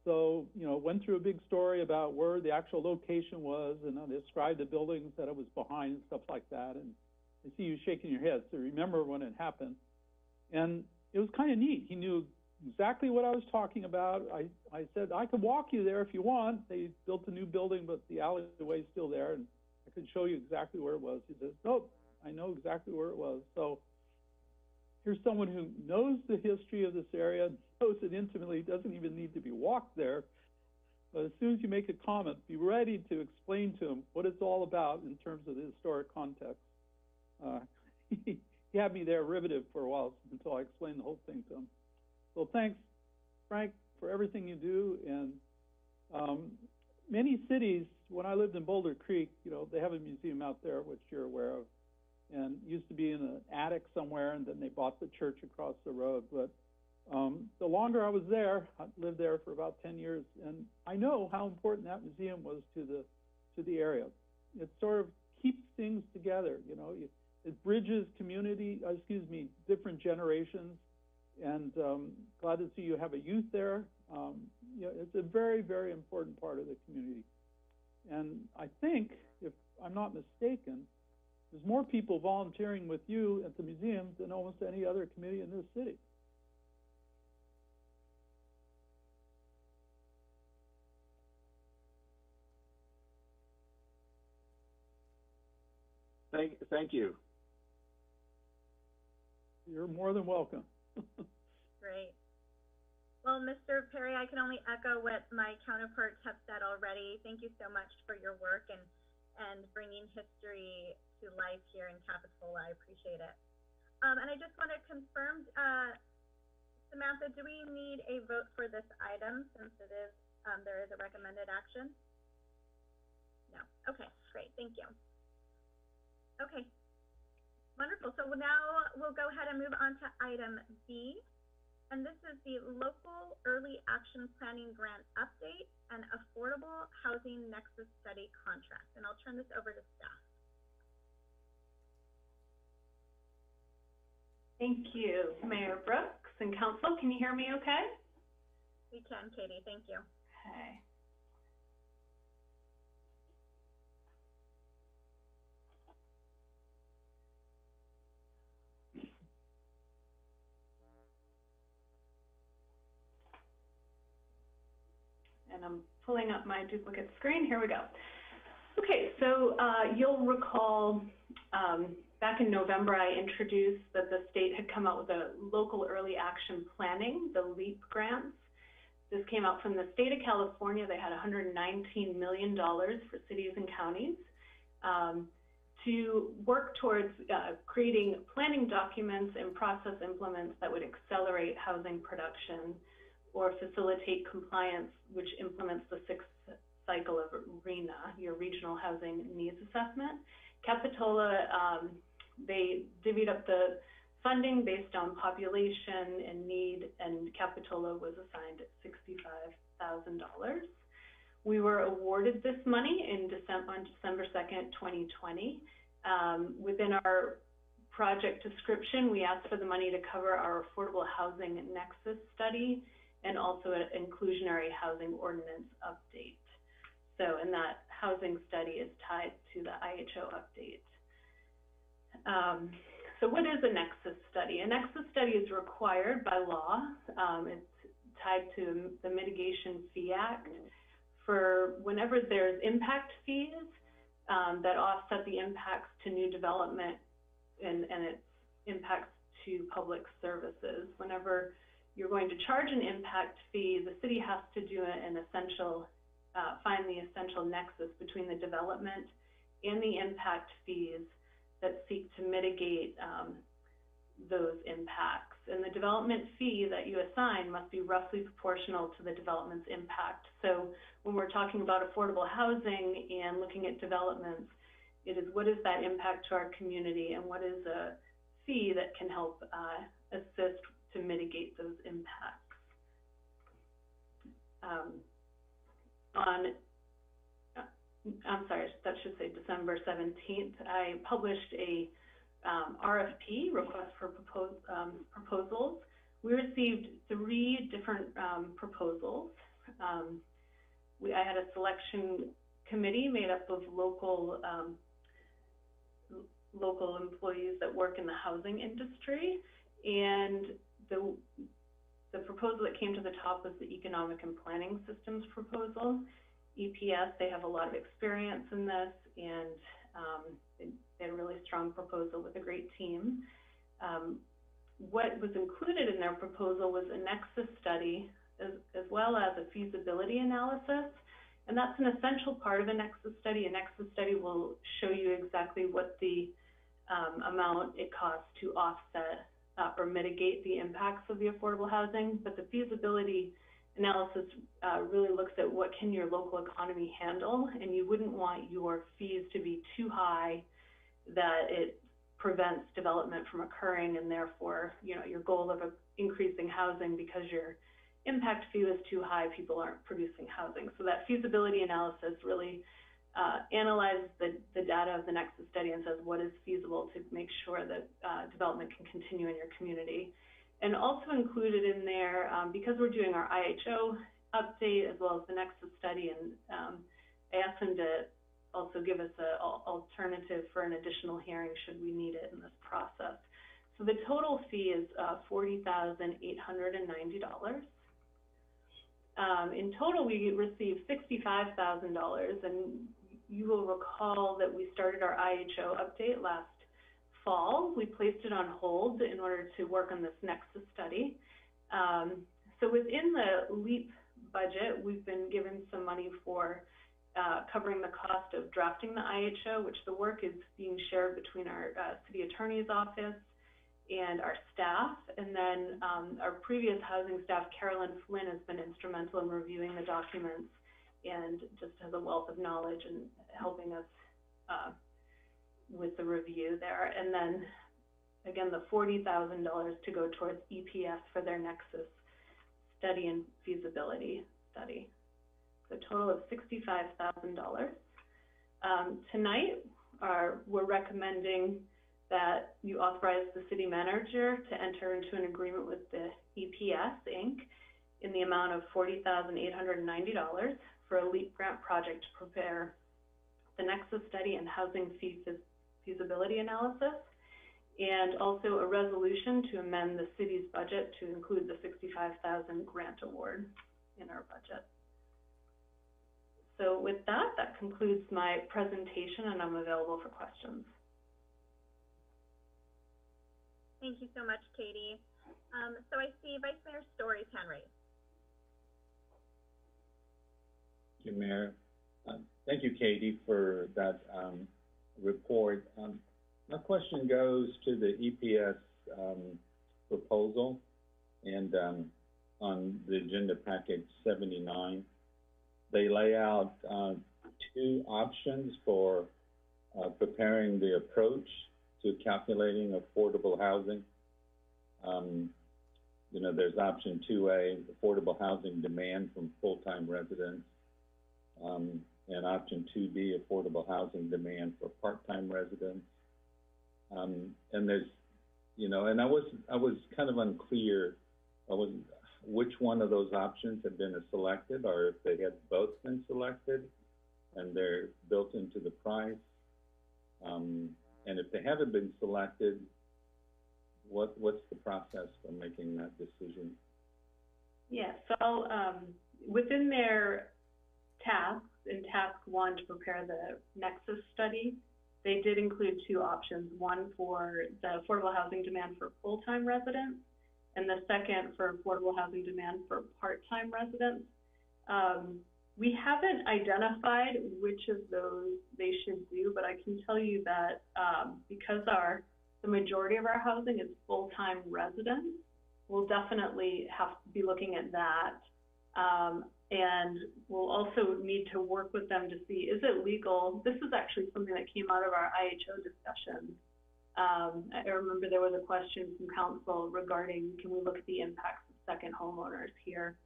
So, you know, went through a big story about where the actual location was and I described the buildings that it was behind and stuff like that. And I see you shaking your head, so remember when it happened. And it was kind of neat. He knew exactly what I was talking about. I, I said, I could walk you there if you want. They built a new building, but the alleyway is still there, and I could show you exactly where it was. He says, Nope, I know exactly where it was. So here's someone who knows the history of this area, knows it intimately, doesn't even need to be walked there. But as soon as you make a comment, be ready to explain to him what it's all about in terms of the historic context. Uh, he had me there riveted for a while until I explained the whole thing to him. So thanks, Frank, for everything you do. And um, many cities, when I lived in Boulder Creek, you know, they have a museum out there, which you're aware of, and used to be in an attic somewhere, and then they bought the church across the road. But um, the longer I was there, I lived there for about 10 years, and I know how important that museum was to the to the area. It sort of keeps things together, you know. It bridges community, uh, excuse me, different generations and um, glad to see you have a youth there. Um, it's a very, very important part of the community. And I think, if I'm not mistaken, there's more people volunteering with you at the museum than almost any other committee in this city. Thank, thank you. You're more than welcome. Great. Well, Mr. Perry, I can only echo what my counterparts have said already. Thank you so much for your work and, and bringing history to life here in Capitola. I appreciate it. Um, and I just want to confirm, uh, Samantha, do we need a vote for this item since it is, um, there is a recommended action? No. Okay, great. Thank you. Okay, Wonderful. So now we'll go ahead and move on to item B. And this is the local early action planning grant update and affordable housing nexus study contract. And I'll turn this over to staff. Thank you, Mayor Brooks and council. Can you hear me okay? We can, Katie. Thank you. Okay. Pulling up my duplicate screen. Here we go. Okay, so uh, you'll recall um, back in November I introduced that the state had come out with a local early action planning, the LEAP grants. This came out from the state of California. They had $119 million for cities and counties um, to work towards uh, creating planning documents and process implements that would accelerate housing production or facilitate compliance, which implements the sixth cycle of RHNA, your Regional Housing Needs Assessment. Capitola, um, they divvied up the funding based on population and need, and Capitola was assigned $65,000. We were awarded this money in December, on December 2nd, 2020. Um, within our project description, we asked for the money to cover our affordable housing nexus study and also an inclusionary housing ordinance update. So, and that housing study is tied to the IHO update. Um, so what is a nexus study? A nexus study is required by law. Um, it's tied to the Mitigation Fee Act for whenever there's impact fees um, that offset the impacts to new development and, and its impacts to public services. Whenever you're going to charge an impact fee, the city has to do an essential, uh, find the essential nexus between the development and the impact fees that seek to mitigate um, those impacts. And the development fee that you assign must be roughly proportional to the development's impact. So when we're talking about affordable housing and looking at developments, it is what is that impact to our community and what is a fee that can help uh, assist to mitigate those impacts. Um, on, uh, I'm sorry, that should say December 17th, I published a um, RFP, request for propose, um, proposals. We received three different um, proposals. Um, we, I had a selection committee made up of local um, local employees that work in the housing industry, and the the proposal that came to the top was the Economic and Planning Systems proposal. EPS, they have a lot of experience in this, and um, they had a really strong proposal with a great team. Um, what was included in their proposal was a nexus study as, as well as a feasibility analysis. And that's an essential part of a nexus study. A nexus study will show you exactly what the um, amount it costs to offset uh, or mitigate the impacts of the affordable housing. But the feasibility analysis uh, really looks at what can your local economy handle, and you wouldn't want your fees to be too high that it prevents development from occurring, and therefore, you know, your goal of increasing housing because your impact fee is too high, people aren't producing housing. So that feasibility analysis really uh, analyzes the, the data of the Nexus study and says what is feasible to make sure that uh, development can continue in your community. And also included in there, um, because we're doing our IHO update as well as the Nexus study, and um, I asked them to also give us an alternative for an additional hearing should we need it in this process. So the total fee is uh, $40,890. Um, in total, we received $65,000, and you will recall that we started our IHO update last fall. We placed it on hold in order to work on this Nexus study. Um, so within the LEAP budget, we've been given some money for uh, covering the cost of drafting the IHO, which the work is being shared between our uh, city attorney's office and our staff. And then um, our previous housing staff, Carolyn Flynn, has been instrumental in reviewing the documents and just has a wealth of knowledge and helping us uh, with the review there. And then again, the $40,000 to go towards EPS for their Nexus study and feasibility study. So a total of $65,000. Um, tonight, our, we're recommending that you authorize the city manager to enter into an agreement with the EPS Inc. in the amount of $40,890 for a LEAP grant project to prepare the Nexus study and housing feasibility analysis, and also a resolution to amend the city's budget to include the 65,000 grant award in our budget. So with that, that concludes my presentation and I'm available for questions. Thank you so much, Katie. Um, so I see Vice Mayor Storey's hand raised. You, Mayor. Uh, thank you, Katie, for that um, report. Um, my question goes to the EPS um, proposal and um, on the agenda package 79. They lay out uh, two options for uh, preparing the approach to calculating affordable housing. Um, you know, there's option 2A, affordable housing demand from full-time residents, um, and option 2B, affordable housing demand for part-time residents. Um, and there's, you know, and I was I was kind of unclear. I was which one of those options had been selected, or if they had both been selected, and they're built into the price. Um, and if they haven't been selected, what what's the process for making that decision? Yeah, so um, within their tasks, in task one to prepare the Nexus study, they did include two options, one for the affordable housing demand for full-time residents, and the second for affordable housing demand for part-time residents. Um, we haven't identified which of those they should do, but I can tell you that um, because our the majority of our housing is full-time residents, we'll definitely have to be looking at that. Um, and we'll also need to work with them to see, is it legal? This is actually something that came out of our IHO discussion. Um, I remember there was a question from council regarding, can we look at the impacts of second homeowners here?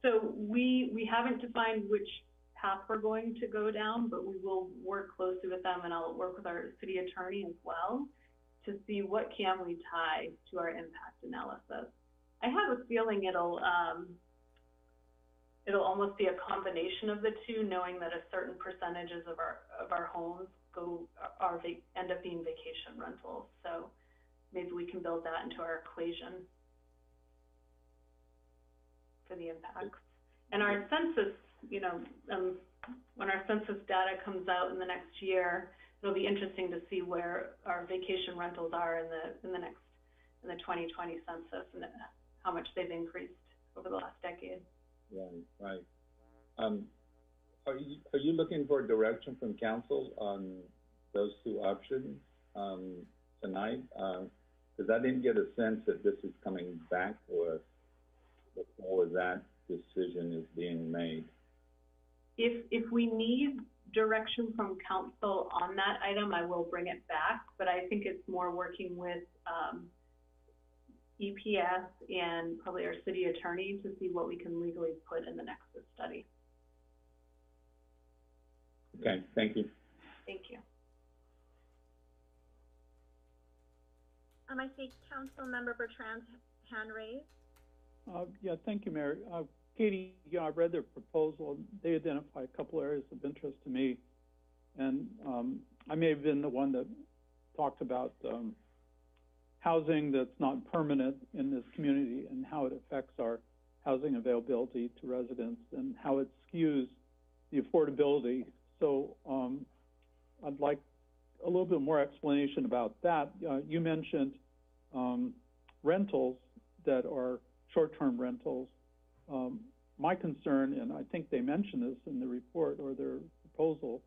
So we, we haven't defined which path we're going to go down, but we will work closely with them and I'll work with our city attorney as well to see what can we tie to our impact analysis. I have a feeling it'll, um, it'll almost be a combination of the two, knowing that a certain percentages of our, of our homes go, are, end up being vacation rentals. So maybe we can build that into our equation for the impacts. And our census, you know, um, when our census data comes out in the next year, it'll be interesting to see where our vacation rentals are in the, in the next, in the twenty twenty census and how much they've increased over the last decade. Right, right. Um, are you, are you looking for direction from council on those two options, um, tonight? Uh, cause I didn't get a sense that this is coming back to us before that decision is being made. If, if we need direction from council on that item, I will bring it back, but I think it's more working with, um, EPS and probably our city attorney to see what we can legally put in the Nexus study. Okay, thank you. Thank you. Um, I see Council Councilmember Bertrand's hand raised. Uh, yeah, thank you, Mayor. Uh, Katie, you know, I read their proposal. They identify a couple areas of interest to me. And, um, I may have been the one that talked about, um, housing that's not permanent in this community and how it affects our housing availability to residents and how it skews the affordability. So, um, I'd like a little bit more explanation about that. Uh, you mentioned, um, rentals that are short-term rentals. Um, my concern, and I think they mention this in the report or their proposal,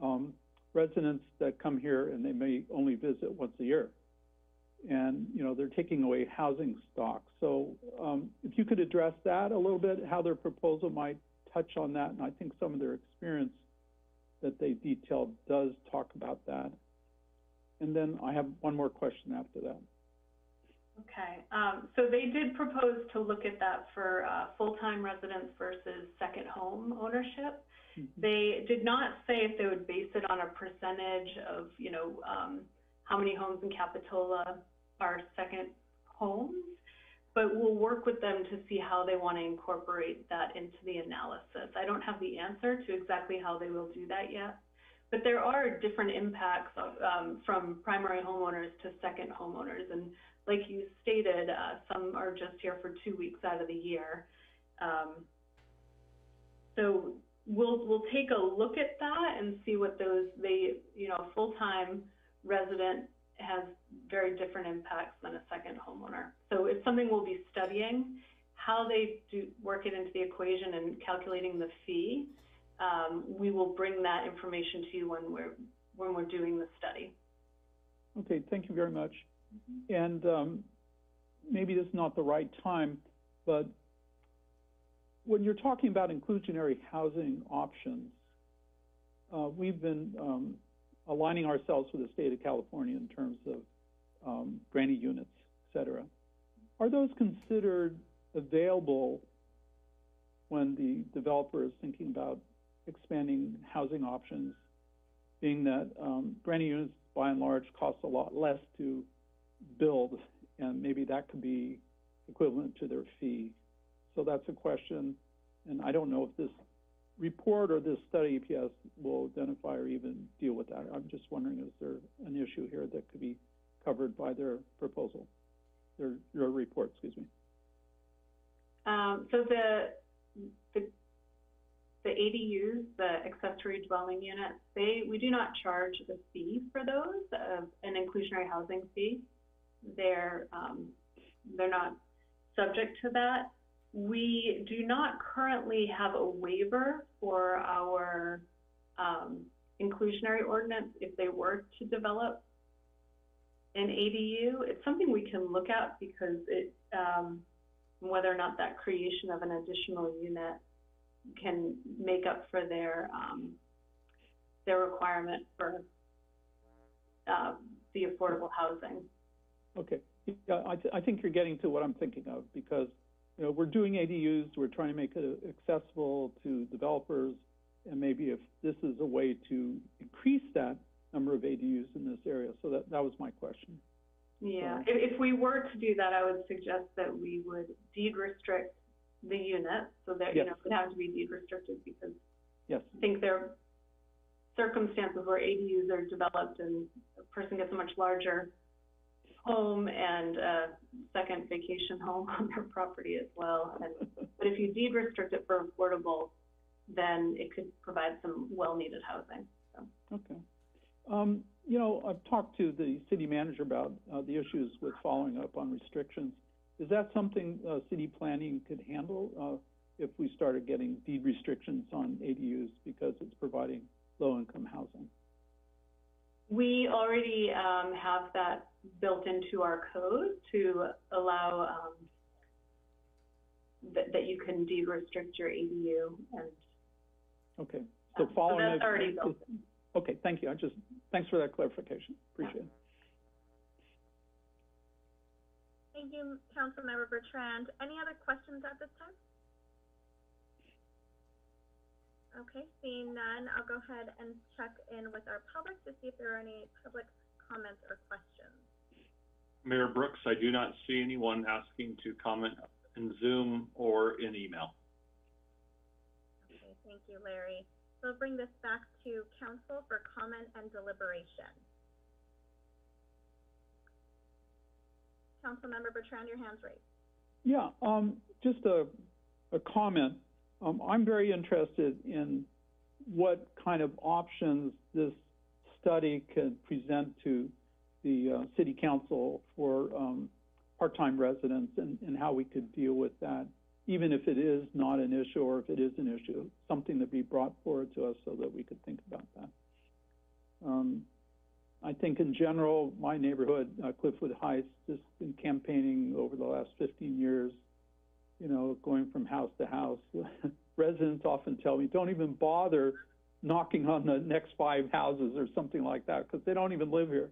um, residents that come here and they may only visit once a year. And, you know, they're taking away housing stock. So, um, if you could address that a little bit, how their proposal might touch on that, and I think some of their experience that they detailed does talk about that. And then I have one more question after that. Okay, um, so they did propose to look at that for, uh, full-time residents versus second home ownership. They did not say if they would base it on a percentage of, you know, um, how many homes in Capitola are second homes, but we'll work with them to see how they want to incorporate that into the analysis. I don't have the answer to exactly how they will do that yet, but there are different impacts um, from primary homeowners to second homeowners, and like you stated, uh, some are just here for two weeks out of the year. Um, so we'll, we'll take a look at that and see what those, they, you know, full-time resident has very different impacts than a second homeowner. So it's something we'll be studying, how they do, work it into the equation and calculating the fee. Um, we will bring that information to you when we're, when we're doing the study. Okay, thank you very much. And um, maybe this is not the right time, but when you're talking about inclusionary housing options, uh, we've been um, aligning ourselves with the state of California in terms of um, granny units, et cetera. Are those considered available when the developer is thinking about expanding housing options, being that um, granny units by and large cost a lot less to build, and maybe that could be equivalent to their fee. So that's a question, and I don't know if this report or this study EPS will identify or even deal with that. I'm just wondering, is there an issue here that could be covered by their proposal, their, your report, excuse me? Um, so the, the, the ADUs, the accessory dwelling units, they, we do not charge a fee for those, uh, an inclusionary housing fee. They're, um, they're not subject to that. We do not currently have a waiver for our, um, inclusionary ordinance if they were to develop an ADU. It's something we can look at because it, um, whether or not that creation of an additional unit can make up for their, um, their requirement for, uh, the affordable housing. Okay, yeah, I, th- I think you're getting to what I'm thinking of, because, you know, we're doing ADUs, we're trying to make it accessible to developers, and maybe if this is a way to increase that number of ADUs in this area, so that, that was my question. Yeah, if, if we were to do that, I would suggest that we would deed restrict the unit, so that, you know, it have to be deed restricted, because Yes, I think there are circumstances where ADUs are developed and a person gets a much larger home and a second vacation home on their property as well. And, but if you deed restrict it for affordable, then it could provide some well-needed housing, so. okay. Um, you know, I've talked to the city manager about, uh, the issues with following up on restrictions. Is that something, uh, city planning could handle, uh, if we started getting deed restrictions on ADUs because it's providing low-income housing? We already, um, have that built into our code to allow, um, that, that you can deed restrict your ADU and, Okay, so Yeah, so that's it- already built Okay, thank you, I just, thanks for that clarification, appreciate it. Thank you, Councilmember Bertrand. Any other questions at this time? Okay, seeing none, I'll go ahead and check in with our public to see if there are any public comments or questions. Mayor Brooks, I do not see anyone asking to comment in Zoom or in email. Okay, thank you, Larry. So I'll bring this back to council for comment and deliberation. Councilmember Bertrand, your hand's raised. Yeah, um, just a, a comment. Um, I'm very interested in what kind of options this study can present to the, uh, city council for, um, part-time residents and, and how we could deal with that, even if it is not an issue or if it is an issue, something to be brought forward to us so that we could think about that. Um, I think in general, my neighborhood, uh, Cliffwood Heights, has been campaigning over the last 15 years, you know, going from house to house. Residents often tell me, don't even bother knocking on the next five houses or something like that, because they don't even live here.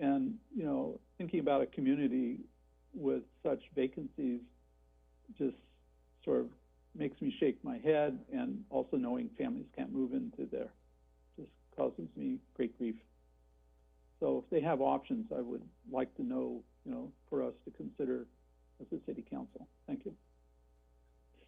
And, you know, thinking about a community with such vacancies just sort of makes me shake my head, and also knowing families can't move into there just causes me great grief. So if they have options, I would like to know, you know, for us to consider as a city council. Thank you.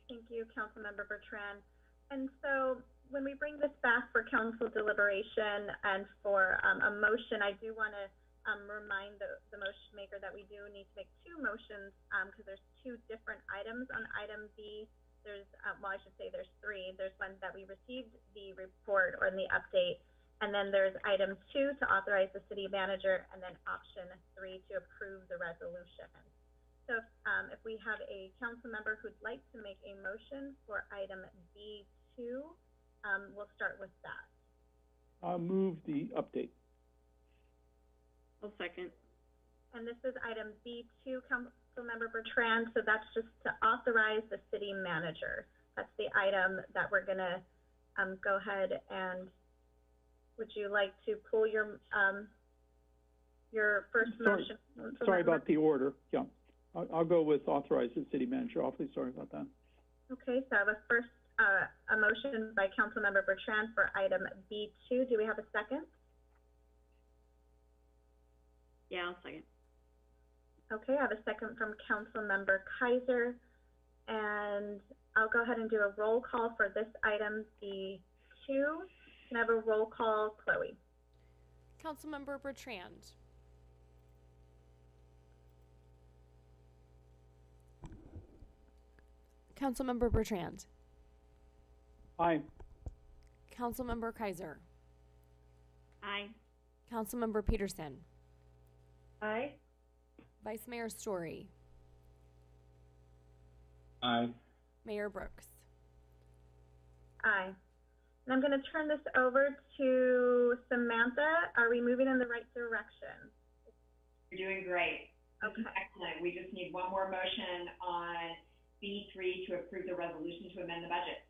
Thank you, Councilmember Bertrand. And so when we bring this back for council deliberation and for um, a motion, I do want to um, remind the, the motion maker that we do need to make two motions because there's two different items on item B. There's, uh, well, I should say there's three. There's one that we received the report or the update, and then there's item two to authorize the city manager, and then option three to approve the resolution. So if, um, if we have a council member who'd like to make a motion for item B two, um, we'll start with that. I'll move the update. I'll second. And this is item B two, council Councilmember Bertrand, so that's just to authorize the city manager. That's the item that we're gonna, um, go ahead and, would you like to pull your, um, your first Sorry- motion? Sorry about the order, yeah. I'll, I'll go with authorized the city manager. Awfully sorry about that. Okay, so I have a first, uh, a motion by Councilmember Bertrand for item B two. Do we have a second? Yeah, I'll second. Okay, I have a second from Councilmember Keiser. And I'll go ahead and do a roll call for this item B two. Can I have a roll call, Chloe? Councilmember Bertrand. Councilmember Bertrand. Aye. Councilmember Keiser. Aye. Councilmember Petersen. Aye. Vice Mayor Storey. Aye. Mayor Brooks. Aye. And I'm gonna turn this over to Samantha. Are we moving in the right direction? You're doing great. Okay. excellent. We just need one more motion on B three to approve the resolution to amend the budget.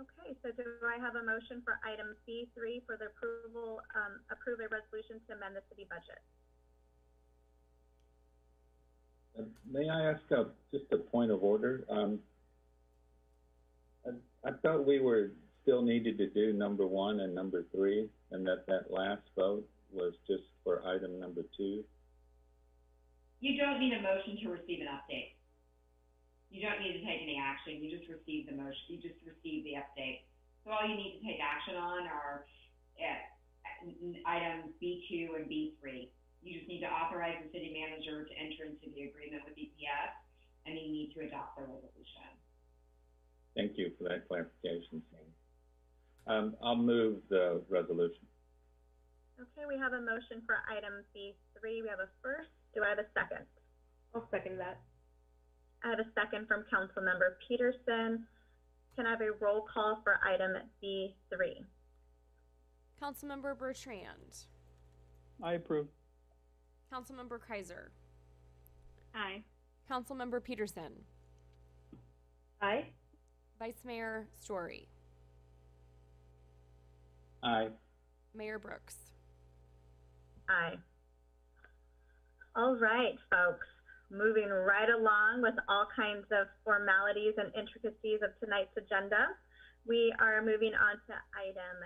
Okay, so do I have a motion for item B three for the approval, um, approve a resolution to amend the city budget? Uh, May I ask a, just a point of order? Um, I, I thought we were, still needed to do number one and number three, and that that last vote was just for item number two. You don't need a motion to receive an update. You don't need to take any action, you just receive the motion, you just receive the update. So all you need to take action on are, uh, items B two and B three. You just need to authorize the city manager to enter into the agreement with EPS, and you need to adopt the resolution. Thank you for that clarification, Sam. Um, I'll move the resolution. Okay, we have a motion for item B three. We have a first. Do I have a second? I'll second that. I have a second from Councilmember Petersen. Can I have a roll call for item B three? Councilmember Bertrand. I approve. Councilmember Keiser. Aye. Councilmember Petersen. Aye. Vice Mayor Storey. Aye. Mayor Brooks. Aye. All right, folks, moving right along with all kinds of formalities and intricacies of tonight's agenda. We are moving on to item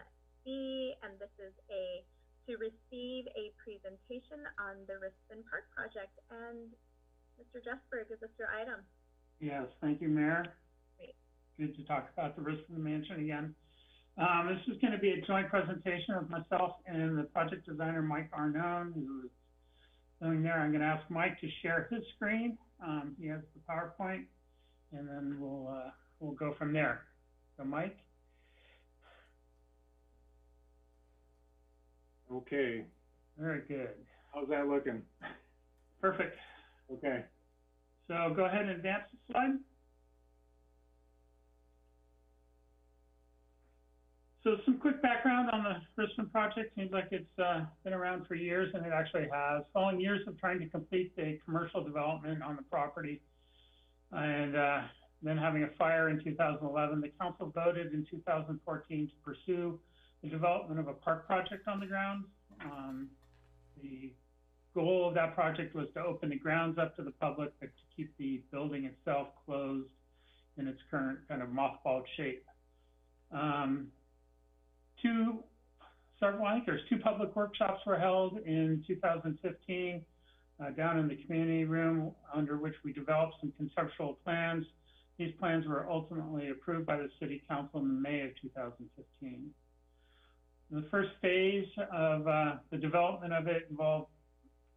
C, and this is a, to receive a presentation on the Rispin Park project. And Mr. Jesberg, is this your item? Yes, thank you, Mayor. Great. Good to talk about the Rispin Mansion again. Um, this is gonna be a joint presentation of myself and the project designer, Mike Arnone, who is doing there. I'm gonna ask Mike to share his screen. Um, he has the PowerPoint, and then we'll, uh, we'll go from there. So Mike? Okay, Very good. how's that looking? Perfect. Okay, So go ahead and advance the slide. So some quick background on the Rispin project. Seems like it's uh, been around for years, and it actually has. Following years of trying to complete the commercial development on the property, and uh, then having a fire in 2011, the council voted in 2014 to pursue the development of a park project on the grounds. Um, the goal of that project was to open the grounds up to the public, but to keep the building itself closed in its current kind of mothballed shape. Um, two, several, there's two public workshops were held in 2015 uh, down in the community room, under which we developed some conceptual plans. These plans were ultimately approved by the city council in May of 2015. The first phase of uh, the development of it involved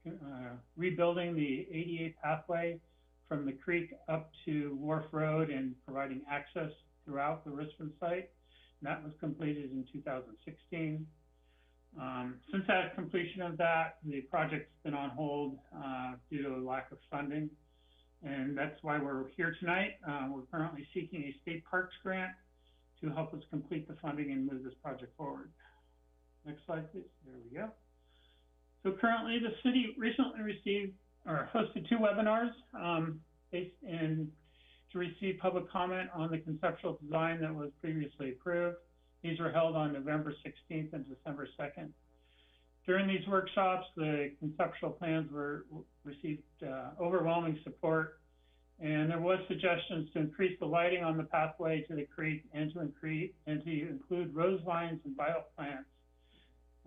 uh, rebuilding the ADA pathway from the creek up to Wharf Road and providing access throughout the Rispin site. That was completed in 2016. Um, since that completion of that, the project's been on hold uh, due to a lack of funding. And that's why we're here tonight. Uh, we're currently seeking a state parks grant to help us complete the funding and move this project forward. Next slide, please. There we go. So currently, the city recently received or hosted two webinars um, based in to receive public comment on the conceptual design that was previously approved. These were held on November 16th and December 2nd. During these workshops, the conceptual plans were received uh, overwhelming support, and there was suggestions to increase the lighting on the pathway to the creek and to increase and to include rose vines and violet plants.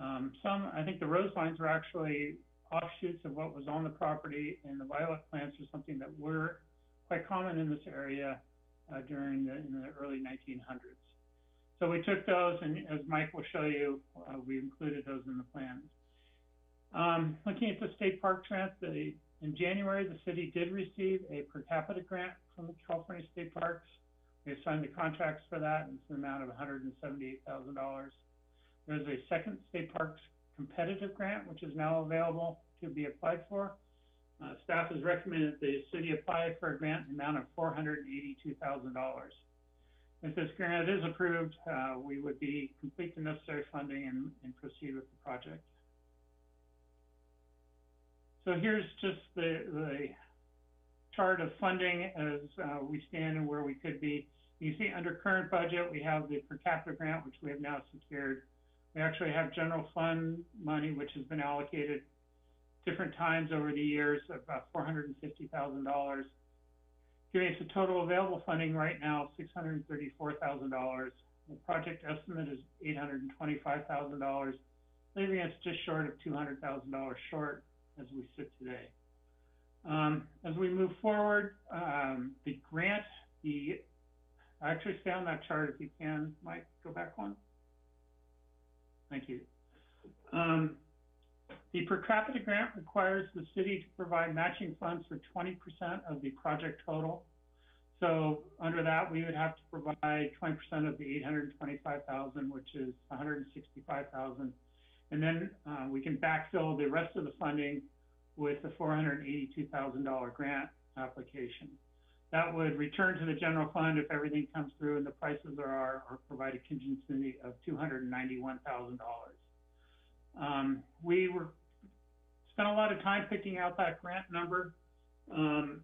Um, some, I think the rose vines were actually offshoots of what was on the property, and the violet plants are something that were quite common in this area uh, during the, the early 1900s. So we took those, and as Mike will show you, uh, we included those in the plans. Um, looking at the state park grant, the, in January, the city did receive a per capita grant from the California State Parks. We assigned the contracts for that, and it's an amount of $178,000. There's a second state parks competitive grant, which is now available to be applied for. Uh, staff has recommended the city apply for a grant in the amount of $482,000. If this grant is approved, uh, we would be complete the necessary funding and, and proceed with the project. So here's just the, the chart of funding as uh, we stand and where we could be. You see, under current budget, we have the per capita grant, which we have now secured. We actually have general fund money, which has been allocated different times over the years, of about four hundred and fifty thousand dollars. Giving us a total available funding right now, thousand dollars. The project estimate is eight hundred and twenty-five thousand dollars, leaving us just short of two hundred thousand dollars short as we sit today. Um, as we move forward, um, the grant, the, actually stay on that chart if you can, Mike, go back one. Thank you. Um, the per capita grant requires the city to provide matching funds for twenty percent of the project total. So under that, we would have to provide twenty percent of the eight hundred and twenty-five thousand, which is hundred and then, uh, we can backfill the rest of the funding with the four hundred and eighty-two thousand dollar grant application. That would return to the general fund if everything comes through and the prices are, or provide a contingency of two hundred and ninety-one thousand dollars. Um, we were, spent a lot of time picking out that grant number. Um,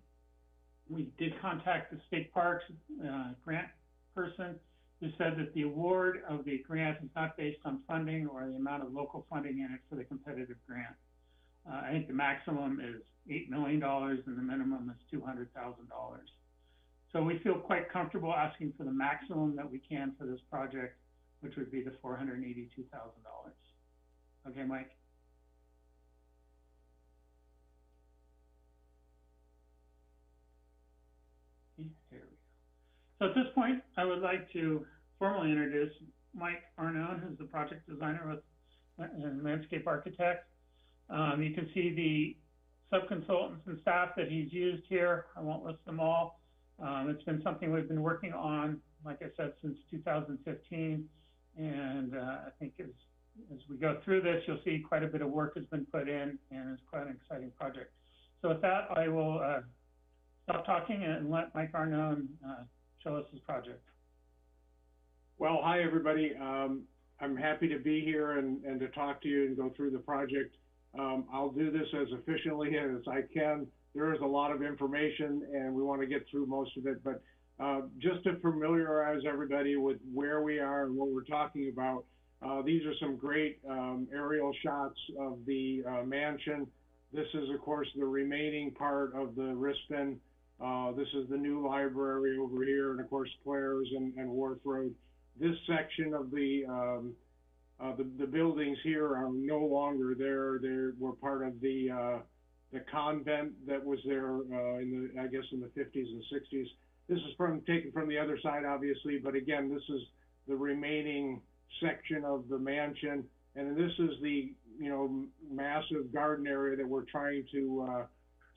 we did contact the state parks, uh, grant person who said that the award of the grant is not based on funding or the amount of local funding in it for the competitive grant. Uh, I think the maximum is eight million dollars and the minimum is two hundred thousand dollars. So we feel quite comfortable asking for the maximum that we can for this project, which would be the four hundred and eighty-two thousand dollars. Okay, Mike? So at this point, I would like to formally introduce Mike Arnone, who's the project designer with and landscape architect. Um, you can see the subconsultants and staff that he's used here. I won't list them all. Um, it's been something we've been working on, like I said, since 2015. And uh, I think as, as we go through this, you'll see quite a bit of work has been put in, and it's quite an exciting project. So with that, I will uh, stop talking and let Mike Arnone uh, his project. Well, hi, everybody. Um, I'm happy to be here and, and to talk to you and go through the project. Um, I'll do this as efficiently as I can. There is a lot of information and we want to get through most of it, but uh, just to familiarize everybody with where we are and what we're talking about, uh, these are some great um, aerial shots of the uh, mansion. This is, of course, the remaining part of the Rispin. Uh, this is the new library over here, and of course, Claire's and, and Wharf Road. This section of the um, uh, the, the buildings here are no longer there. They were part of the uh, the convent that was there uh, in the I guess in the 50s and 60s. This is from taken from the other side, obviously, but again, this is the remaining section of the mansion, and this is the you know massive garden area that we're trying to uh,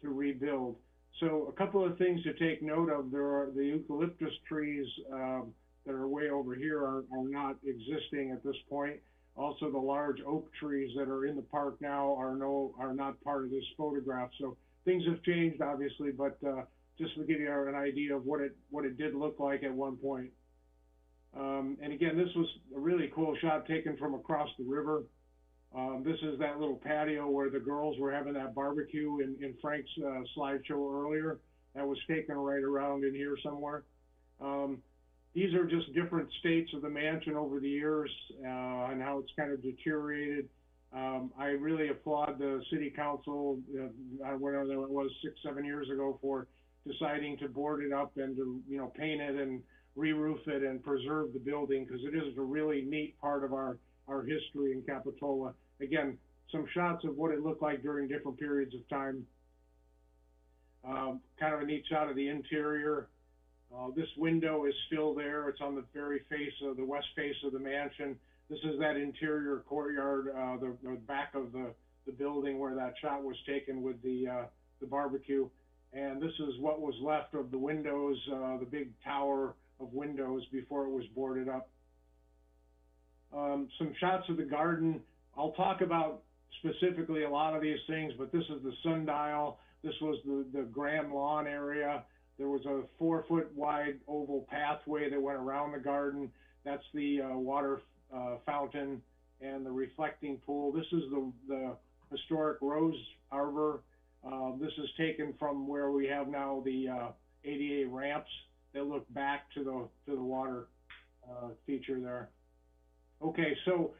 to rebuild. So a couple of things to take note of: there are the eucalyptus trees um, that are way over here are, are not existing at this point. Also, the large oak trees that are in the park now are no are not part of this photograph. So things have changed, obviously, but uh, just to give you an idea of what it what it did look like at one point. Um, and again, this was a really cool shot taken from across the river. Um, this is that little patio where the girls were having that barbecue in, in Frank's uh, slideshow earlier. That was taken right around in here somewhere. Um, these are just different states of the mansion over the years uh, and how it's kind of deteriorated. Um, I really applaud the city council, uh, whatever it was, six, seven years ago, for deciding to board it up and to, you know, paint it and re-roof it and preserve the building because it is a really neat part of our, our history in Capitola. Again, some shots of what it looked like during different periods of time. Um, kind of a neat shot of the interior. Uh, this window is still there. It's on the very face of the west face of the mansion. This is that interior courtyard, uh, the, the, back of the, the building where that shot was taken with the, uh, the barbecue. And this is what was left of the windows, uh, the big tower of windows before it was boarded up. Um, some shots of the garden. I'll talk about specifically a lot of these things, but this is the sundial. This was the, the Graham lawn area. There was a four foot wide oval pathway that went around the garden. That's the uh, water uh, fountain and the reflecting pool. This is the, the historic rose arbor. Uh, this is taken from where we have now the uh, ADA ramps. that look back to the, to the water, uh, feature there. Okay, so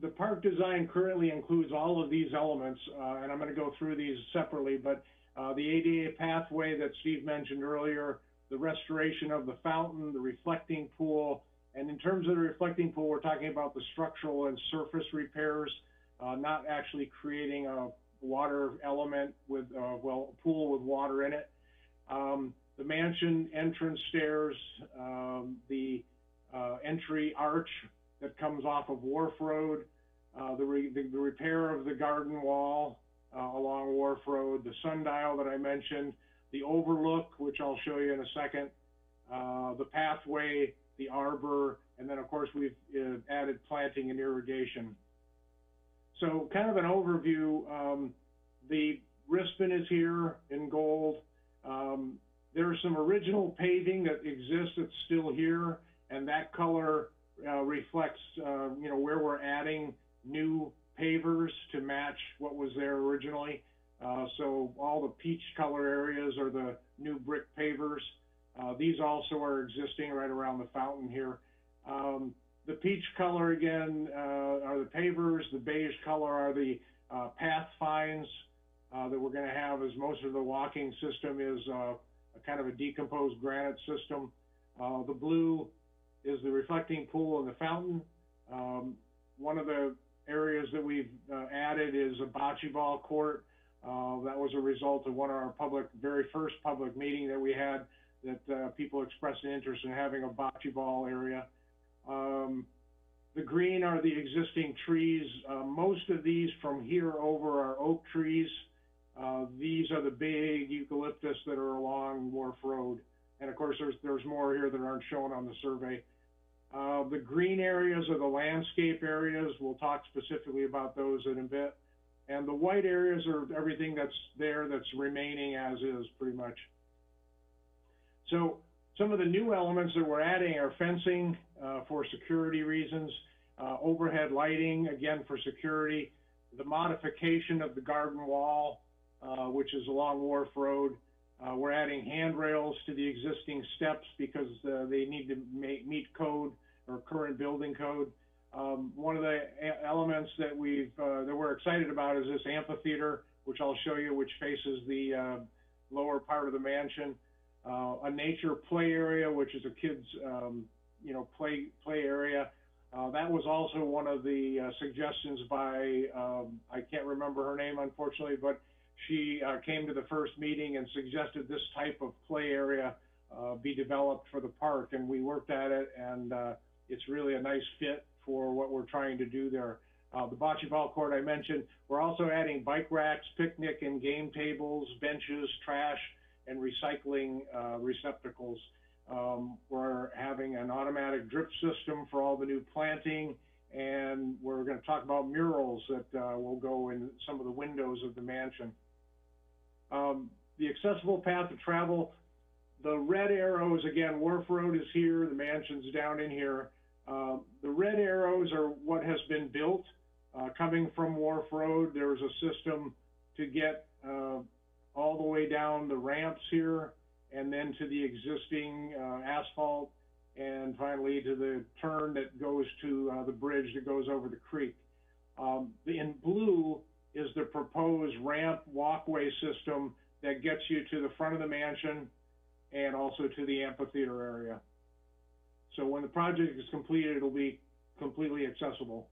the, park design currently includes all of these elements, uh, and I'm gonna go through these separately, but, uh, the ADA pathway that Steve mentioned earlier, the restoration of the fountain, the reflecting pool, and in terms of the reflecting pool, we're talking about the structural and surface repairs, uh, not actually creating a water element with, uh, well, a pool with water in it. Um, the mansion entrance stairs, um, the, uh, entry arch that comes off of Wharf Road, uh, the, re- the, the repair of the garden wall, uh, along Wharf Road, the sundial that I mentioned, the overlook, which I'll show you in a second, uh, the pathway, the arbor, and then of course we've uh, added planting and irrigation. So kind of an overview, um, the Rispin is here in gold. Um, there's some original paving that exists that's still here, and that color uh, reflects, uh, you know, where we're adding new pavers to match what was there originally. Uh, so all the peach color areas are the new brick pavers. Uh, these also are existing right around the fountain here. Um, the peach color again uh, are the pavers. The beige color are the uh, path fines uh, that we're going to have, as most of the walking system is a kind of a decomposed granite system. The blue is the reflecting pool and the fountain. Um, one of the areas that we've uh, added is a bocce ball court. Uh, that was a result of one of our public, very first public meeting that we had that uh, people expressed an interest in having a bocce ball area. Um, the green are the existing trees. Uh, most of these from here over are oak trees. Uh, these are the big eucalyptus that are along Wharf Road. And of course, there's, there's more here that aren't shown on the survey. Uh, the green areas are the landscape areas. We'll talk specifically about those in a bit. And the white areas are everything that's there that's remaining as is, pretty much. So some of the new elements that we're adding are fencing uh, for security reasons, uh, overhead lighting, again, for security, the modification of the garden wall, uh, which is along Wharf Road. Uh, we're adding handrails to the existing steps because uh, they need to meet code or current building code. Um, one of the elements that we've uh, that we're excited about is this amphitheater, which I'll show you, which faces the uh, lower part of the mansion. Uh, a nature play area, which is a kids, um, you know, play play area. Uh, that was also one of the uh, suggestions by um, I can't remember her name, unfortunately, but she uh, came to the first meeting and suggested this type of play area be developed for the park, and we worked at it, and it's really a nice fit for what we're trying to do there. Uh, the bocce ball court I mentioned, we're also adding bike racks, picnic and game tables, benches, trash, and recycling uh, receptacles. Um, we're having an automatic drip system for all the new planting, and we're going to talk about murals that uh, will go in some of the windows of the mansion. Um, the accessible path of travel, the red arrows, again, Wharf Road is here, the mansion's down in here. Uh, the red arrows are what has been built. Uh, coming from Wharf Road, there's a system to get uh, all the way down the ramps here and then to the existing uh, asphalt and finally to the turn that goes to uh, the bridge that goes over the creek. Um, in blue is the proposed ramp walkway system that gets you to the front of the mansion and also to the amphitheater area. So when the project is completed, it'll be completely accessible.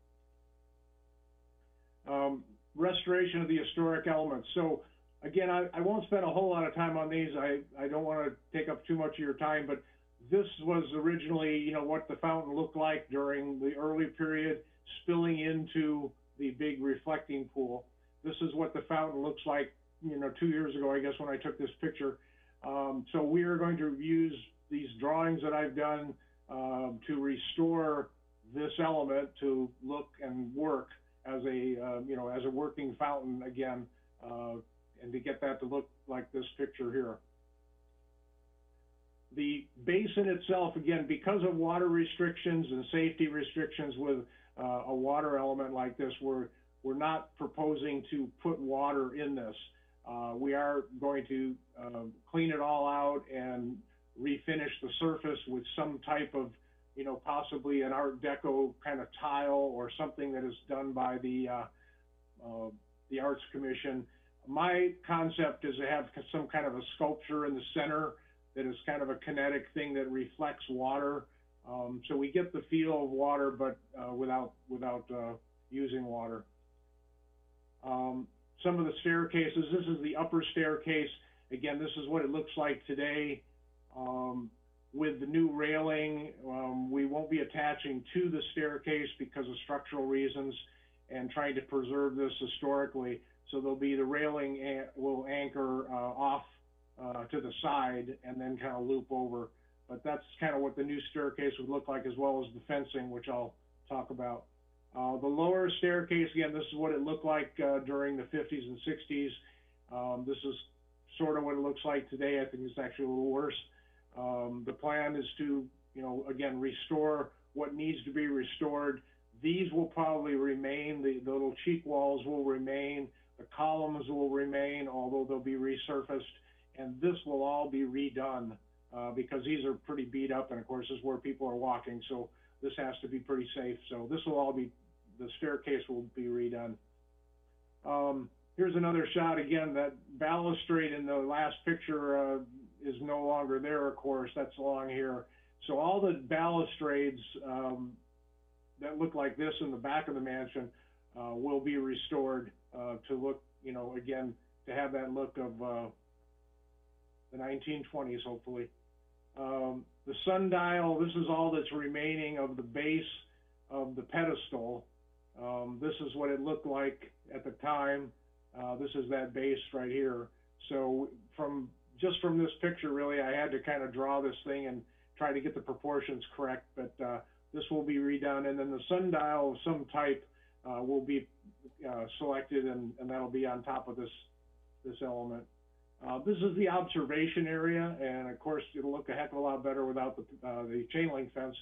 Um, restoration of the historic elements. So again, I, I won't spend a whole lot of time on these. I, I don't want to take up too much of your time, but this was originally, you know, what the fountain looked like during the early period, spilling into the big reflecting pool. This is what the fountain looks like, you know, two years ago, I guess, when I took this picture. Um, so we are going to use these drawings that I've done um, to restore this element to look and work as a, uh, you know, as a working fountain again, uh, and to get that to look like this picture here. The basin itself, again, because of water restrictions and safety restrictions with uh, a water element like this, we're, we're not proposing to put water in this. Uh, we are going to uh, clean it all out and refinish the surface with some type of, you know, possibly an Art Deco kind of tile or something that is done by the, uh, uh, the Arts Commission. My concept is to have some kind of a sculpture in the center that is kind of a kinetic thing that reflects water. Um, so we get the feel of water, but uh, without without uh, using water. Um, some of the staircases. This is the upper staircase. Again, this is what it looks like today. Um, with the new railing, um, we won't be attaching to the staircase because of structural reasons and trying to preserve this historically. So there'll be the railing an- will anchor uh, off uh, to the side and then kind of loop over. But that's kind of what the new staircase would look like as well as the fencing, which I'll talk about. Uh, the lower staircase, again, this is what it looked like uh, during the 50s and 60s. Um, this is sort of what it looks like today. I think it's actually a little worse. Um, the plan is to, you know, again, restore what needs to be restored. These will probably remain, the, the little cheek walls will remain, the columns will remain, although they'll be resurfaced, and this will all be redone uh, because these are pretty beat up, and of course, this is where people are walking, so this has to be pretty safe. So this will all be, the staircase will be redone. Um, here's another shot again. That balustrade in the last picture uh, is no longer there, of course. That's along here. So all the balustrades um, that look like this in the back of the mansion uh, will be restored uh, to look, you know, again, to have that look of uh, the 1920s, hopefully. Um, the sundial, this is all that's remaining of the base of the pedestal. Um, this is what it looked like at the time. Uh, this is that base right here. So from just from this picture, really, I had to kind of draw this thing and try to get the proportions correct. But uh, this will be redone, and then the sundial of some type uh, will be uh, selected, and, and that'll be on top of this this element. Uh, this is the observation area, and of course, it'll look a heck of a lot better without the, uh, the chain link fence.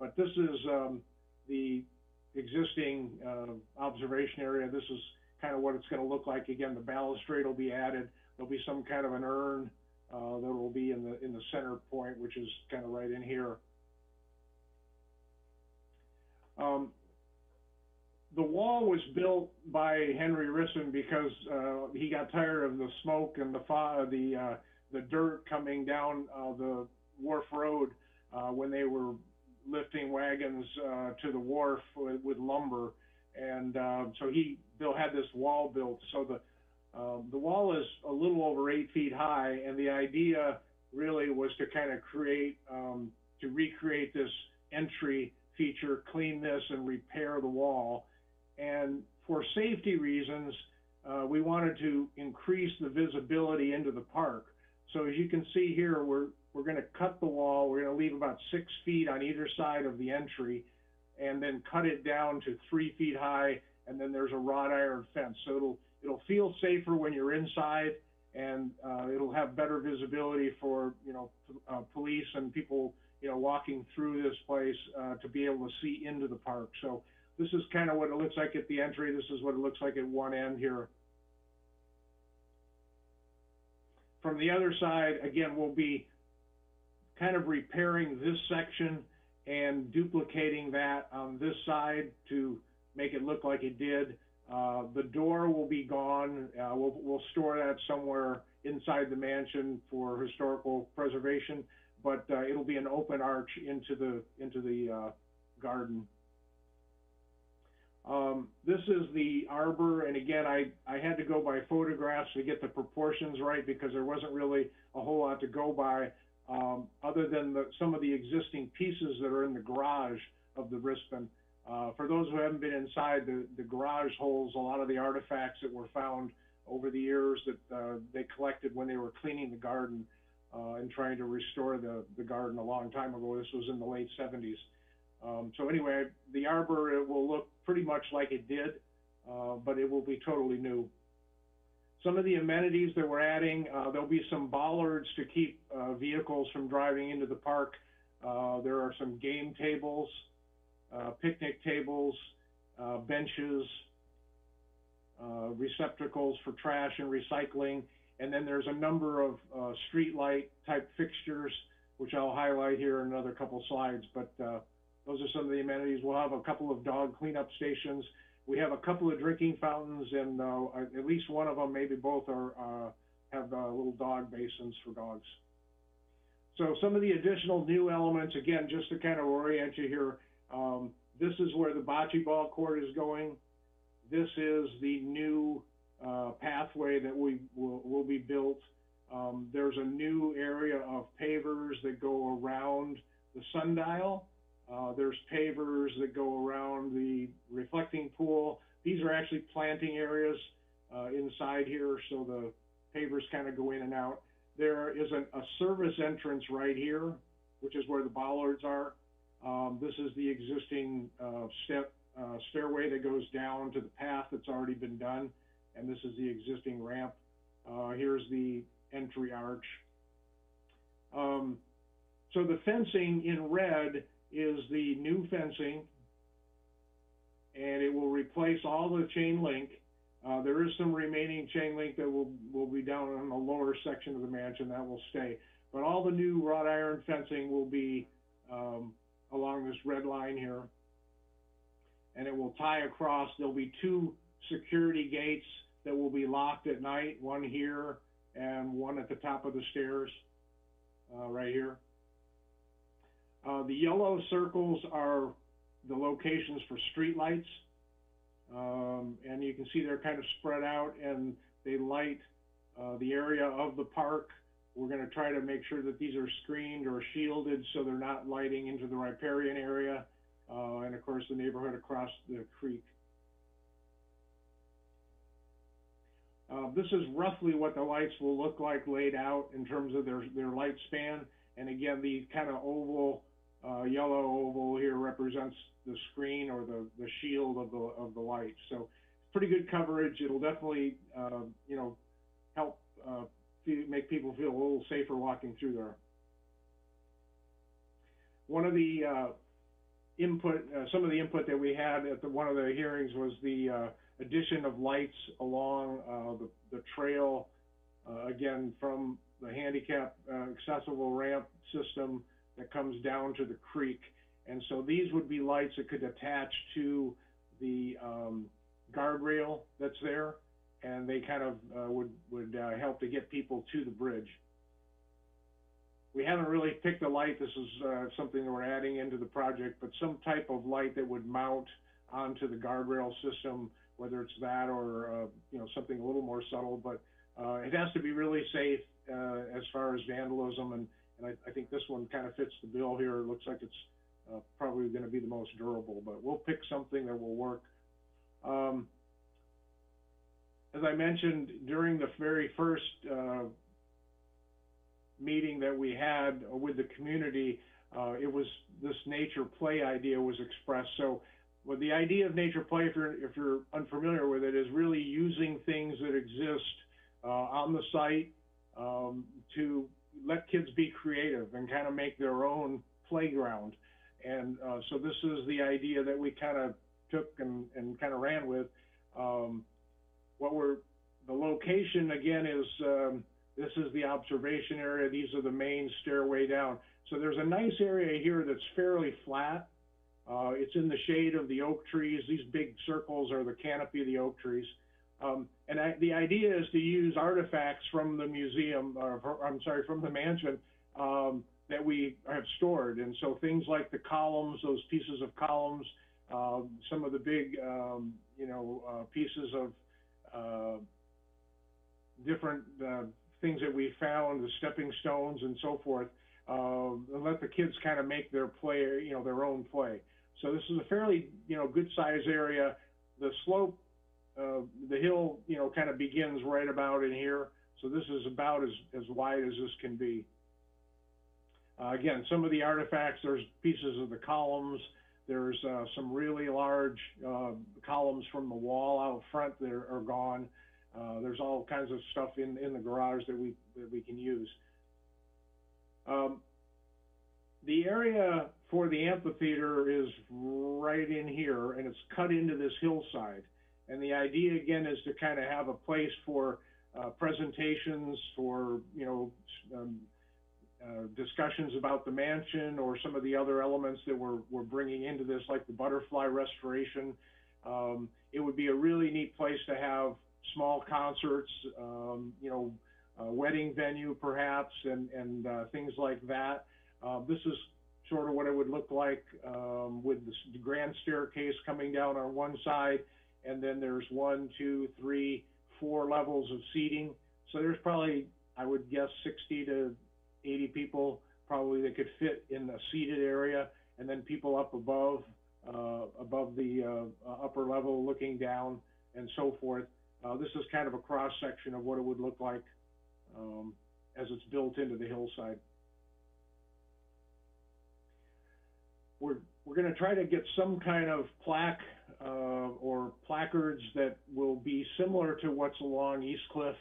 But this is um, the existing uh, observation area. This is kind of what it's going to look like. Again, the balustrade will be added. There'll be some kind of an urn uh, that will be in the in the center point, which is kind of right in here. Um, the wall was built by Henry Rispin because uh, he got tired of the smoke and the the uh, the dirt coming down uh, the wharf road uh, when they were lifting wagons uh, to the wharf with, with lumber, and so he Bill had this wall built. So the um, the wall is a little over eight feet high, and the idea really was to kind of create um, to recreate this entry feature, clean this, and repair the wall. And for safety reasons, uh, we wanted to increase the visibility into the park. So as you can see here, we're, we're going to cut the wall. We're going to leave about six feet on either side of the entry and then cut it down to three feet high. And then there's a wrought iron fence. So it'll, it'll feel safer when you're inside and uh, it'll have better visibility for, you know, uh, police and people, you know, walking through this place uh, to be able to see into the park. So this is kind of what it looks like at the entry. This is what it looks like at one end here. From the other side, again, we'll be kind of repairing this section and duplicating that on this side to make it look like it did. Uh, the door will be gone. Uh, we'll, we'll store that somewhere inside the mansion for historical preservation, but uh, it'll be an open arch into the into the uh, garden. Um, this is the arbor, and again, I, I had to go by photographs to get the proportions right because there wasn't really a whole lot to go by, um, other than the, some of the existing pieces that are in the garage of the Rispin. Uh, for those who haven't been inside, the, the garage holds a lot of the artifacts that were found over the years that uh, they collected when they were cleaning the garden uh, and trying to restore the, the garden a long time ago. This was in the late 70s. Um, so anyway, the arbor it will look pretty much like it did, uh, but it will be totally new. Some of the amenities that we're adding, uh, there'll be some bollards to keep uh, vehicles from driving into the park. There are some game tables, uh, picnic tables, uh, benches, receptacles for trash and recycling, and then there's a number of street light type fixtures which I'll highlight here in another couple slides. But uh, those are some of the amenities. We'll have a couple of dog cleanup stations. We have a couple of drinking fountains, and uh, at least one of them, maybe both, are uh, have uh, little dog basins for dogs. So some of the additional new elements, again, just to kind of orient you here, um, this is where the bocce ball court is going. This is the new uh, pathway that we will, will be built. Um, there's a new area of pavers that go around the sundial. Uh, there's pavers that go around the reflecting pool. These are actually planting areas uh, inside here, so the pavers kind of go in and out. There is a service entrance right here, which is where the bollards are. Um, this is the existing uh, step uh, stairway that goes down to the path that's already been done, and this is the existing ramp. Uh, here's the entry arch. Um, so the fencing in red is the new fencing, and it will replace all the chain link. Uh, there is some remaining chain link that will, will be down on the lower section of the mansion that will stay. But all the new wrought iron fencing will be um, along this red line here. And it will tie across. There'll be two security gates that will be locked at night, one here and one at the top of the stairs, uh, right here. Uh, the yellow circles are the locations for streetlights. Um, and you can see they're kind of spread out and they light uh, the area of the park. We're going to try to make sure that these are screened or shielded so they're not lighting into the riparian area uh, and of course the neighborhood across the creek. Uh, this is roughly what the lights will look like laid out in terms of their, their light span. And again, the kind of oval, uh, yellow oval here represents the screen or the, the shield of the, of the light. So pretty good coverage. It'll definitely, uh, you know, help uh, make people feel a little safer walking through there. One of the uh, input, uh, some of the input that we had at the, one of the hearings was the uh, addition of lights along uh, the, the trail, uh, again, from the handicap uh, accessible ramp system that comes down to the creek. And so these would be lights that could attach to the um, guardrail that's there, and they kind of uh, would, would uh, help to get people to the bridge. We haven't really picked a light. This is uh, something that we're adding into the project, but some type of light that would mount onto the guardrail system, whether it's that or uh, you know something a little more subtle. But uh, it has to be really safe uh, as far as vandalism, and, and I, I think this one kind of fits the bill here. It looks like it's probably going to be the most durable, but we'll pick something that will work. Um, as I mentioned during the very first uh, meeting that we had with the community, uh, it was this nature play idea was expressed. So, well, the idea of nature play, if you're if you're unfamiliar with it, is really using things that exist uh, on the site um, to let kids be creative and kind of make their own playground. And uh, so this is the idea that we kind of took and, and kind of ran with. Um, what we're, the location again is, um, this is the observation area. These are the main stairway down. So there's a nice area here that's fairly flat. Uh, it's in the shade of the oak trees. These big circles are the canopy of the oak trees. Um, and I, the idea is to use artifacts from the museum, or I'm sorry, from the mansion, um, that we have stored. And so things like the columns, those pieces of columns, uh, some of the big, um, you know, uh, pieces of uh, different uh, things that we found, the stepping stones and so forth, uh, and let the kids kind of make their play, you know, their own play. So this is a fairly, you know, good size area. The slope, uh, the hill, you know, kind of begins right about in here. So this is about as, as wide as this can be. Uh, again, some of the artifacts, there's pieces of the columns. There's uh, some really large uh, columns from the wall out front that are, are gone. Uh, there's all kinds of stuff in, in the garage that we, that we can use. Um, the area for the amphitheater is right in here, and it's cut into this hillside. And the idea, again, is to kind of have a place for uh, presentations, for, you know, um, uh, discussions about the mansion or some of the other elements that we're, we're bringing into this, like the butterfly restoration. Um, it would be a really neat place to have small concerts, um, you know, a wedding venue perhaps, and, and uh, things like that. Uh, this is sort of what it would look like um, with the grand staircase coming down on one side, and then there's one, two, three, four levels of seating. So there's probably, I would guess, 60 to 80 people probably that could fit in the seated area, and then people up above, uh, above the uh, uh, upper level looking down and so forth. Uh, this is kind of a cross section of what it would look like um, as it's built into the hillside. We're, we're going to try to get some kind of plaque uh, or placards that will be similar to what's along East Cliff,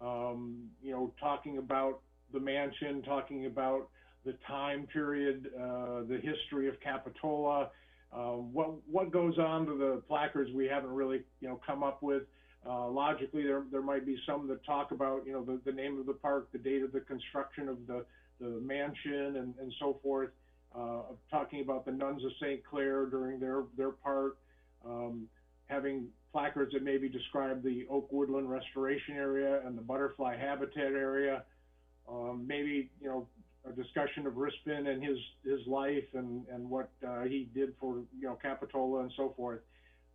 um, you know, talking about the mansion, talking about the time period, uh, the history of Capitola, um, what what goes on to the placards we haven't really you know come up with. Uh, logically, there there might be some that talk about you know the, the name of the park, the date of the construction of the the mansion, and, and so forth. Uh, talking about the nuns of St. Clair during their their part, um, having placards that maybe describe the oak woodland restoration area and the butterfly habitat area. Um, maybe you know a discussion of Rispin and his his life and and what uh, he did for you know Capitola and so forth.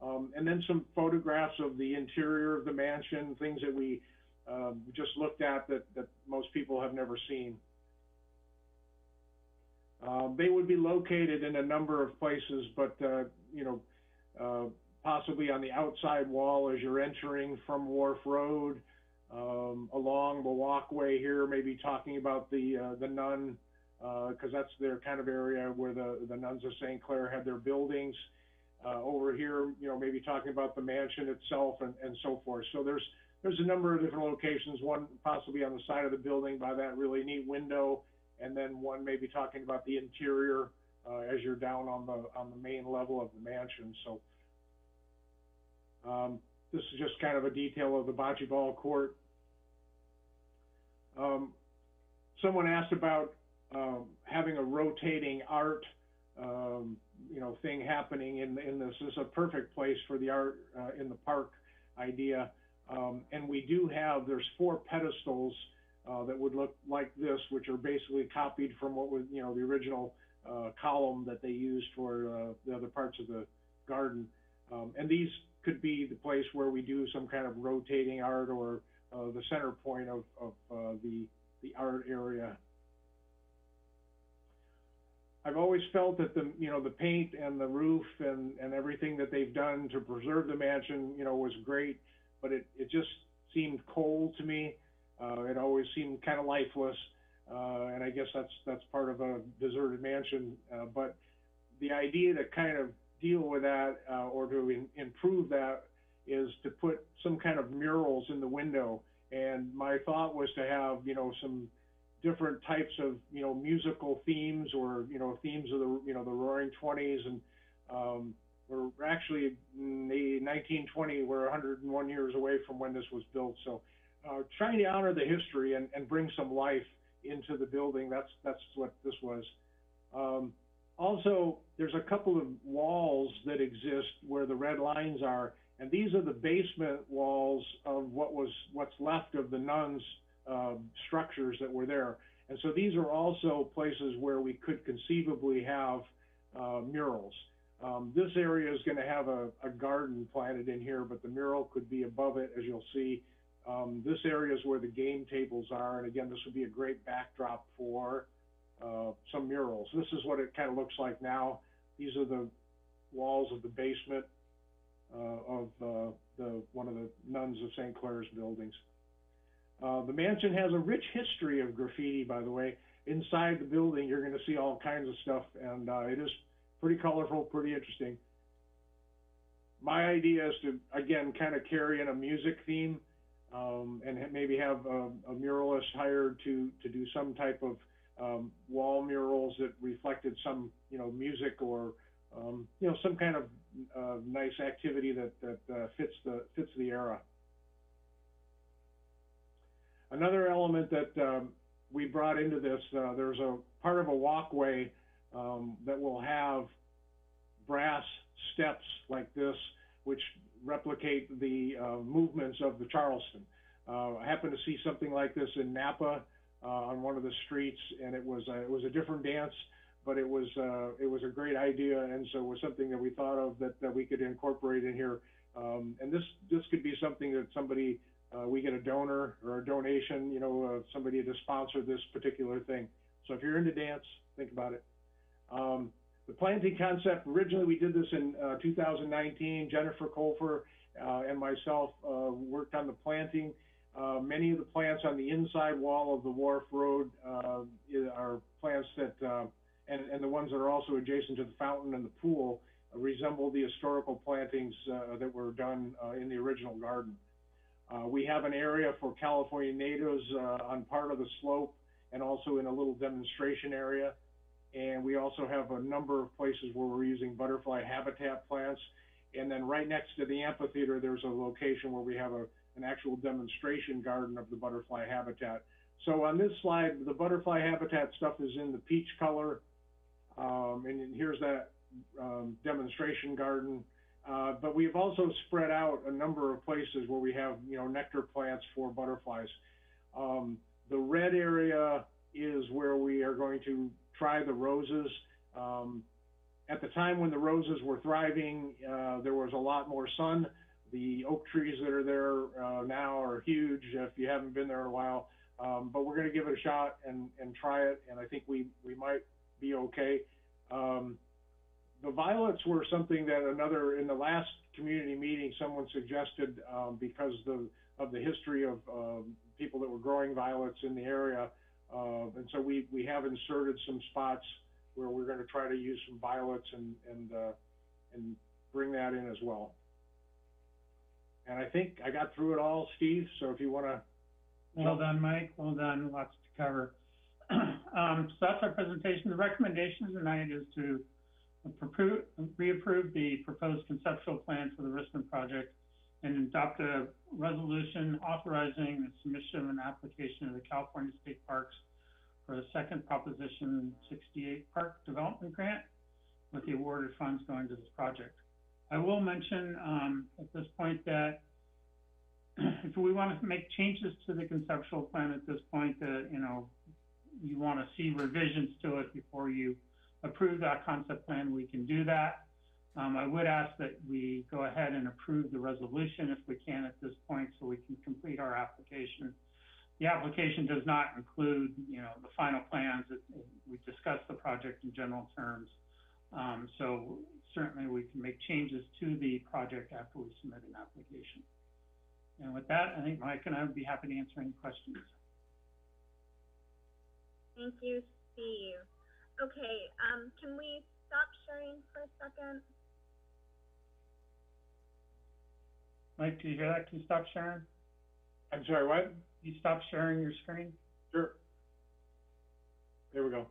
Um, and then some photographs of the interior of the mansion, things that we um, just looked at that that most people have never seen. Um, they would be located in a number of places, but uh, you know, uh, possibly on the outside wall as you're entering from Wharf Road, um, along the walkway here, maybe talking about the uh, the nun, because that's their kind of area where the the nuns of St. Clair had their buildings. Uh, over here, you know, maybe talking about the mansion itself and, and so forth. So there's there's a number of different locations. One possibly on the side of the building by that really neat window, and then one maybe talking about the interior uh, as you're down on the on the main level of the mansion. So um, this is just kind of a detail of the bocce ball court. Um, someone asked about um, having a rotating art, um, you know, thing happening in in this. This is a perfect place for the art uh, in the park idea. Um, and we do have there's four pedestals uh, that would look like this, which are basically copied from what was you know the original uh, column that they used for uh, the other parts of the garden. Um, and these could be the place where we do some kind of rotating art or uh, the center point of, of uh, the, the art area. I've always felt that the, you know, the paint and the roof and, and everything that they've done to preserve the mansion, you know, was great, but it, it just seemed cold to me. Uh, it always seemed kind of lifeless. Uh, and I guess that's, that's part of a deserted mansion. Uh, but the idea to kind of deal with that, uh, or to in, improve that is to put some kind of murals in the window. And my thought was to have, you know, some different types of, you know, musical themes or, you know, themes of the, you know, the Roaring Twenties. And um, we're actually in the 1920, we're 101 years away from when this was built. So uh, trying to honor the history and, and bring some life into the building, that's, that's what this was. Um, also, there's a couple of walls that exist where the red lines are, and these are the basement walls of what was what's left of the nuns' uh, structures that were there. And so these are also places where we could conceivably have uh, murals. Um, this area is going to have a, a, garden planted in here, but the mural could be above it, as you'll see. Um, this area is where the game tables are, and again, this would be a great backdrop for uh, some murals. This is what it kind of looks like now. These are the walls of the basement uh, of uh, the one of the nuns of St. Clair's buildings. Uh, the mansion has a rich history of graffiti, by the way. Inside the building, you're going to see all kinds of stuff, and uh, it is pretty colorful, pretty interesting. My idea is to, again, kind of carry in a music theme um, and maybe have a, a muralist hired to, to do some type of um, wall murals that reflected some, you know, music or, um, you know, some kind of uh, nice activity that that uh, fits the fits the era. Another element that um, we brought into this, uh, there's a part of a walkway, um, that will have brass steps like this, which replicate the, uh, movements of the Charleston. Uh, I happened to see something like this in Napa, uh, on one of the streets, and it was, a- it was a different dance, but it was, uh, it was a great idea, and so it was something that we thought of that, that we could incorporate in here. Um, and this, this could be something that somebody, uh, we get a donor or a donation, you know, uh, somebody to sponsor this particular thing. So if you're into dance, think about it. Um, the planting concept, originally we did this in, uh, 2019. Jennifer Colfer, uh, and myself, uh, worked on the planting. Uh, many of the plants on the inside wall of the Wharf Road, uh, are plants that, uh, and, and the ones that are also adjacent to the fountain and the pool resemble the historical plantings, uh, that were done, uh, in the original garden. We have an area for California natives, on part of the slope and also in a little demonstration area. And we also have a number of places where we're using butterfly habitat plants. And then right next to the amphitheater, there's a location where we have a, an actual demonstration garden of the butterfly habitat. So on this slide, the butterfly habitat stuff is in the peach color. Um, and here's that, um, demonstration garden. Uh, but we've also spread out a number of places where we have, you know, nectar plants for butterflies. Um, the red area is where we are going to try the roses. Um, at the time when the roses were thriving, uh, there was a lot more sun. The oak trees that are there uh, now are huge if you haven't been there in a while. Um, but we're going to give it a shot and, and try it, and I think we, we might be okay. Um, the violets were something that another, in the last community meeting, someone suggested um, because the, of the history of um, people that were growing violets in the area. Uh, and so we, we have inserted some spots where we're going to try to use some violets and, and, uh, and bring that in as well. And I think I got through it all, Steve, so if you want to. Well done, Mike. Well done. Lots to cover. Um, so that's our presentation. The recommendation tonight is to approve, reapprove the proposed conceptual plan for the Rispin project and adopt a resolution authorizing the submission of an application to the California State Parks for a second Proposition 68 Park Development Grant with the awarded funds going to this project. I will mention um, at this point that if we want to make changes to the conceptual plan at this point, that, you know, you want to see revisions to it before you approve that concept plan, we can do that. Um, I would ask that we go ahead and approve the resolution if we can at this point, so we can complete our application. The application does not include, you know, the final plans. It- it- We discussed the project in general terms. Um, so certainly we can make changes to the project after we submit an application. And with that, I think Mike and I would be happy to answer any questions. Thank you, Steve. Okay, um, can we stop sharing for a second? Mike, do you hear that? Can you stop sharing? I'm sorry, what? You stop sharing your screen? Sure. There we go.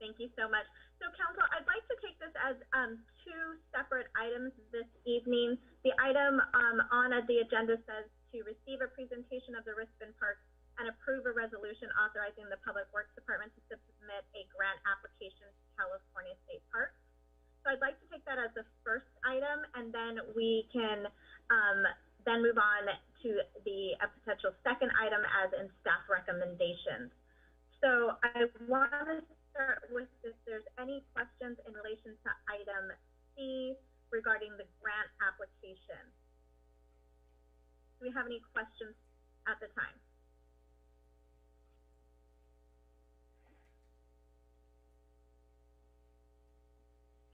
Thank you so much. So council, I'd like to take this as, um, two separate items this evening. The item, um, on the agenda says to receive a presentation of the Rispin Park and approve a resolution authorizing the Public Works Department to submit a grant application to California State Parks. So I'd like to take that as the first item, and then we can, um, then move on to the, potential second item as in staff recommendations. So I want to start with if there's any questions in relation to item C regarding the grant application. Do we have any questions at the time?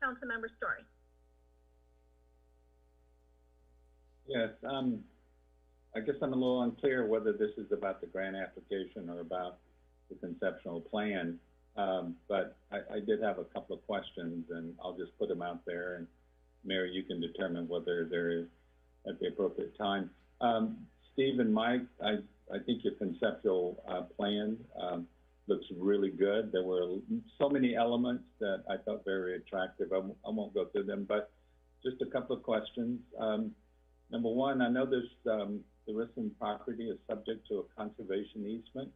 Councilmember Storey. Yes, um, I guess I'm a little unclear whether this is about the grant application or about the conceptual plan. Um, but I, I did have a couple of questions and I'll just put them out there and Mary, you can determine whether there is at the appropriate time. Um, Steve and Mike, I, I think your conceptual, uh, plan, um, looks really good. There were so many elements that I felt very attractive. I won't, go through them, but just a couple of questions. Um, number one, I know this, um, the Rispin property is subject to a conservation easement.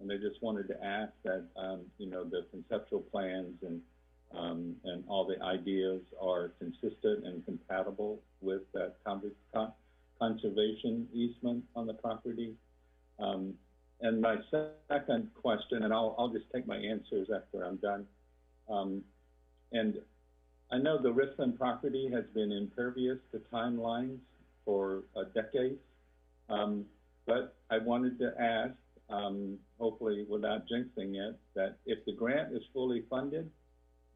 And I just wanted to ask that, um, you know, the conceptual plans and, um, and all the ideas are consistent and compatible with that con- con- conservation easement on the property. Um, and my second question, and I'll, I'll just take my answers after I'm done. Um, and I know the Rispin property has been impervious to timelines for uh, decades. Um, but I wanted to ask, um, hopefully without jinxing it, that if the grant is fully funded,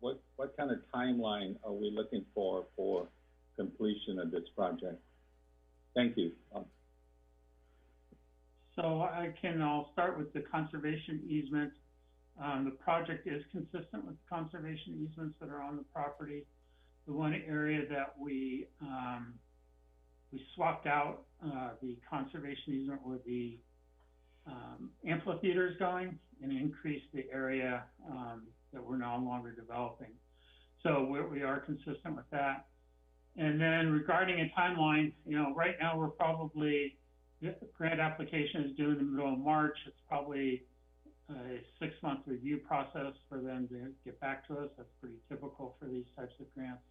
what, what kind of timeline are we looking for for completion of this project? Thank you. So I can, I'll start with the conservation easement. Um, the project is consistent with conservation easements that are on the property. The one area that we, um, we swapped out, uh, the conservation easement where the, um, amphitheater is going and increase the area, um, that we're no longer developing. So we're, we are consistent with that. And then regarding a timeline, you know, right now we're probably, grant application is due in the middle of March. It's probably a six-month review process for them to get back to us. That's pretty typical for these types of grants.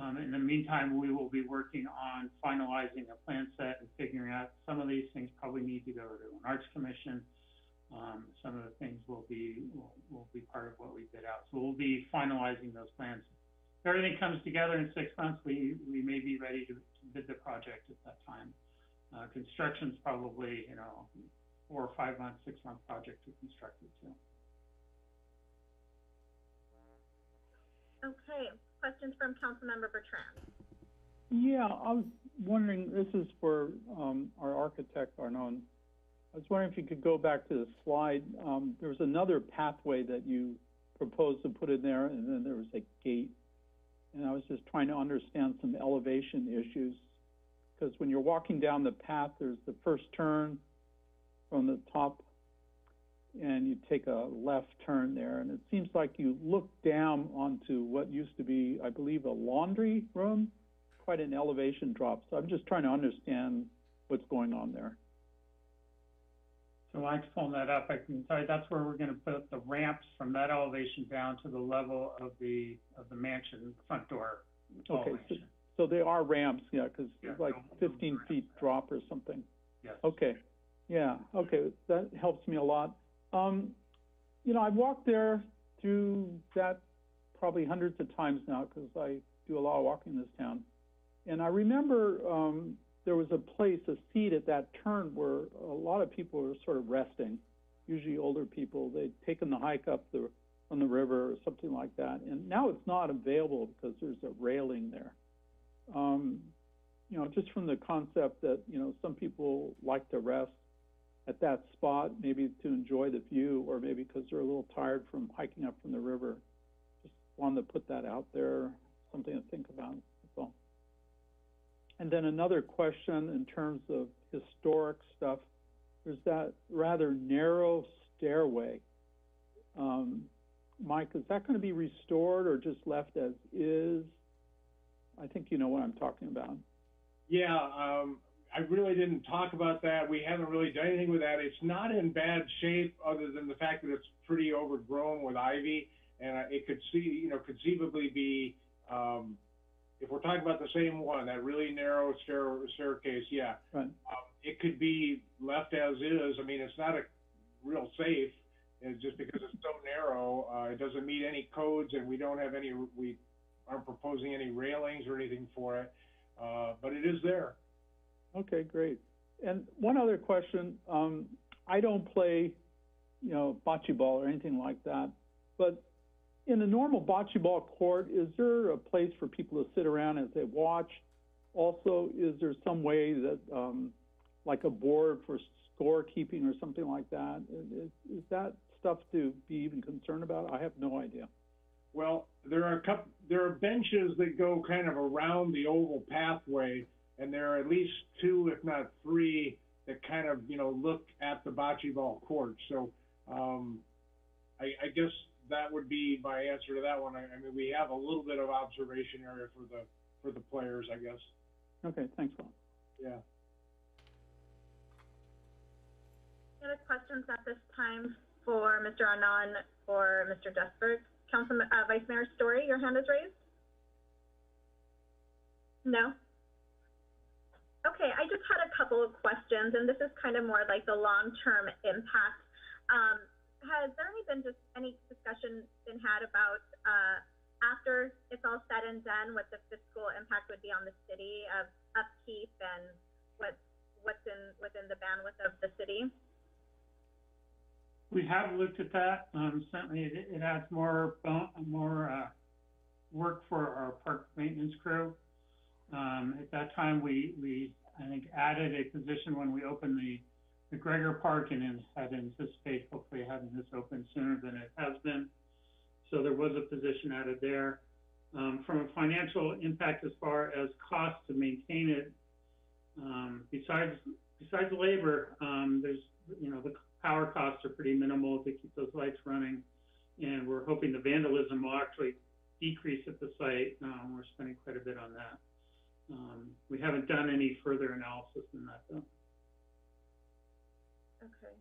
Um, in the meantime, we will be working on finalizing a plan set and figuring out some of these things probably need to go to an arts commission. Um, some of the things will be, will, will be part of what we bid out. So we'll be finalizing those plans. If everything comes together in six months, we, we may be ready to, to bid the project at that time. Uh, construction's probably, you know, four or five month, six month project to construct it too. Okay, questions from Councilmember Bertrand? Yeah, I was wondering, this is for, um, our architect, Arnon. I was wondering if you could go back to the slide. Um, there was another pathway that you proposed to put in there, and then there was a gate. And I was just trying to understand some elevation issues. Because when you're walking down the path, there's the first turn from the top, and you take a left turn there. And it seems like you look down onto what used to be, I believe, a laundry room, quite an elevation drop. So I'm just trying to understand what's going on there. So I'm pulling that up, I can tell you that's where we're gonna put the ramps from that elevation down to the level of the, of the mansion front door Okay, so, so they are ramps, yeah, because Yeah, it's like no, fifteen feet drop or something. Yes. Okay, yeah, okay, that helps me a lot. Um, you know, I've walked there through that probably hundreds of times now, because I do a lot of walking in this town. And I remember, um, there was a place, a seat at that turn where a lot of people were sort of resting, usually older people. They'd taken the hike up the, on the river or something like that. And now it's not available because there's a railing there. Um, you know, just from the concept that, you know, some people like to rest at that spot, maybe to enjoy the view, or maybe because they're a little tired from hiking up from the river. Just wanted to put that out there, something to think about. And then another question in terms of historic stuff, there's that rather narrow stairway. Um, Mike, is that gonna be restored or just left as is? I think you know what I'm talking about. Yeah, um, I really didn't talk about that. We haven't really done anything with that. It's not in bad shape, other than the fact that it's pretty overgrown with ivy, and uh, it could see, you know, conceivably be, um, if we're talking about the same one, that really narrow stair staircase, yeah, Right. um, it could be left as is. I mean, it's not a real safe, and just because it's so narrow, uh, it doesn't meet any codes, and we don't have any, we aren't proposing any railings or anything for it, uh, but it is there. Okay, great. And one other question, um, I don't play, you know, bocce ball or anything like that, but in a normal bocce ball court, is there a place for people to sit around as they watch? Also, is there some way that, um, like a board for scorekeeping or something like that? Is, is that stuff to be even concerned about? I have no idea. Well, there are a couple, there are benches that go kind of around the oval pathway, and there are at least two, if not three, that kind of, you know, look at the bocce ball court. So, um, I, I guess that would be my answer to that one. I, I mean, we have a little bit of observation area for the, for the players, I guess. Okay, thanks a lot. Yeah. Any other questions at this time for Mr. Arnon or Mr. Jesberg? Council, uh, Vice Mayor Storey, your hand is raised? No? Okay, I just had a couple of questions, and this is kind of more like the long-term impact. Um, has there any been just any discussion been had about, uh, after it's all said and done, what the fiscal impact would be on the city of upkeep and what, what's in, within the bandwidth of the city? We have looked at that. Um, certainly it, it adds more, more, uh, work for our park maintenance crew. Um, at that time, we, we, I think, added a position when we opened the, the Gregor Park and then had anticipated hopefully having this open sooner than it has been. So there was a position added there. Um, from a financial impact as far as cost to maintain it, um, besides, besides labor, um, there's, you know, the power costs are pretty minimal to keep those lights running. And we're hoping the vandalism will actually decrease at the site. Um, we're spending quite a bit on that. Um, we haven't done any further analysis than that though. Okay.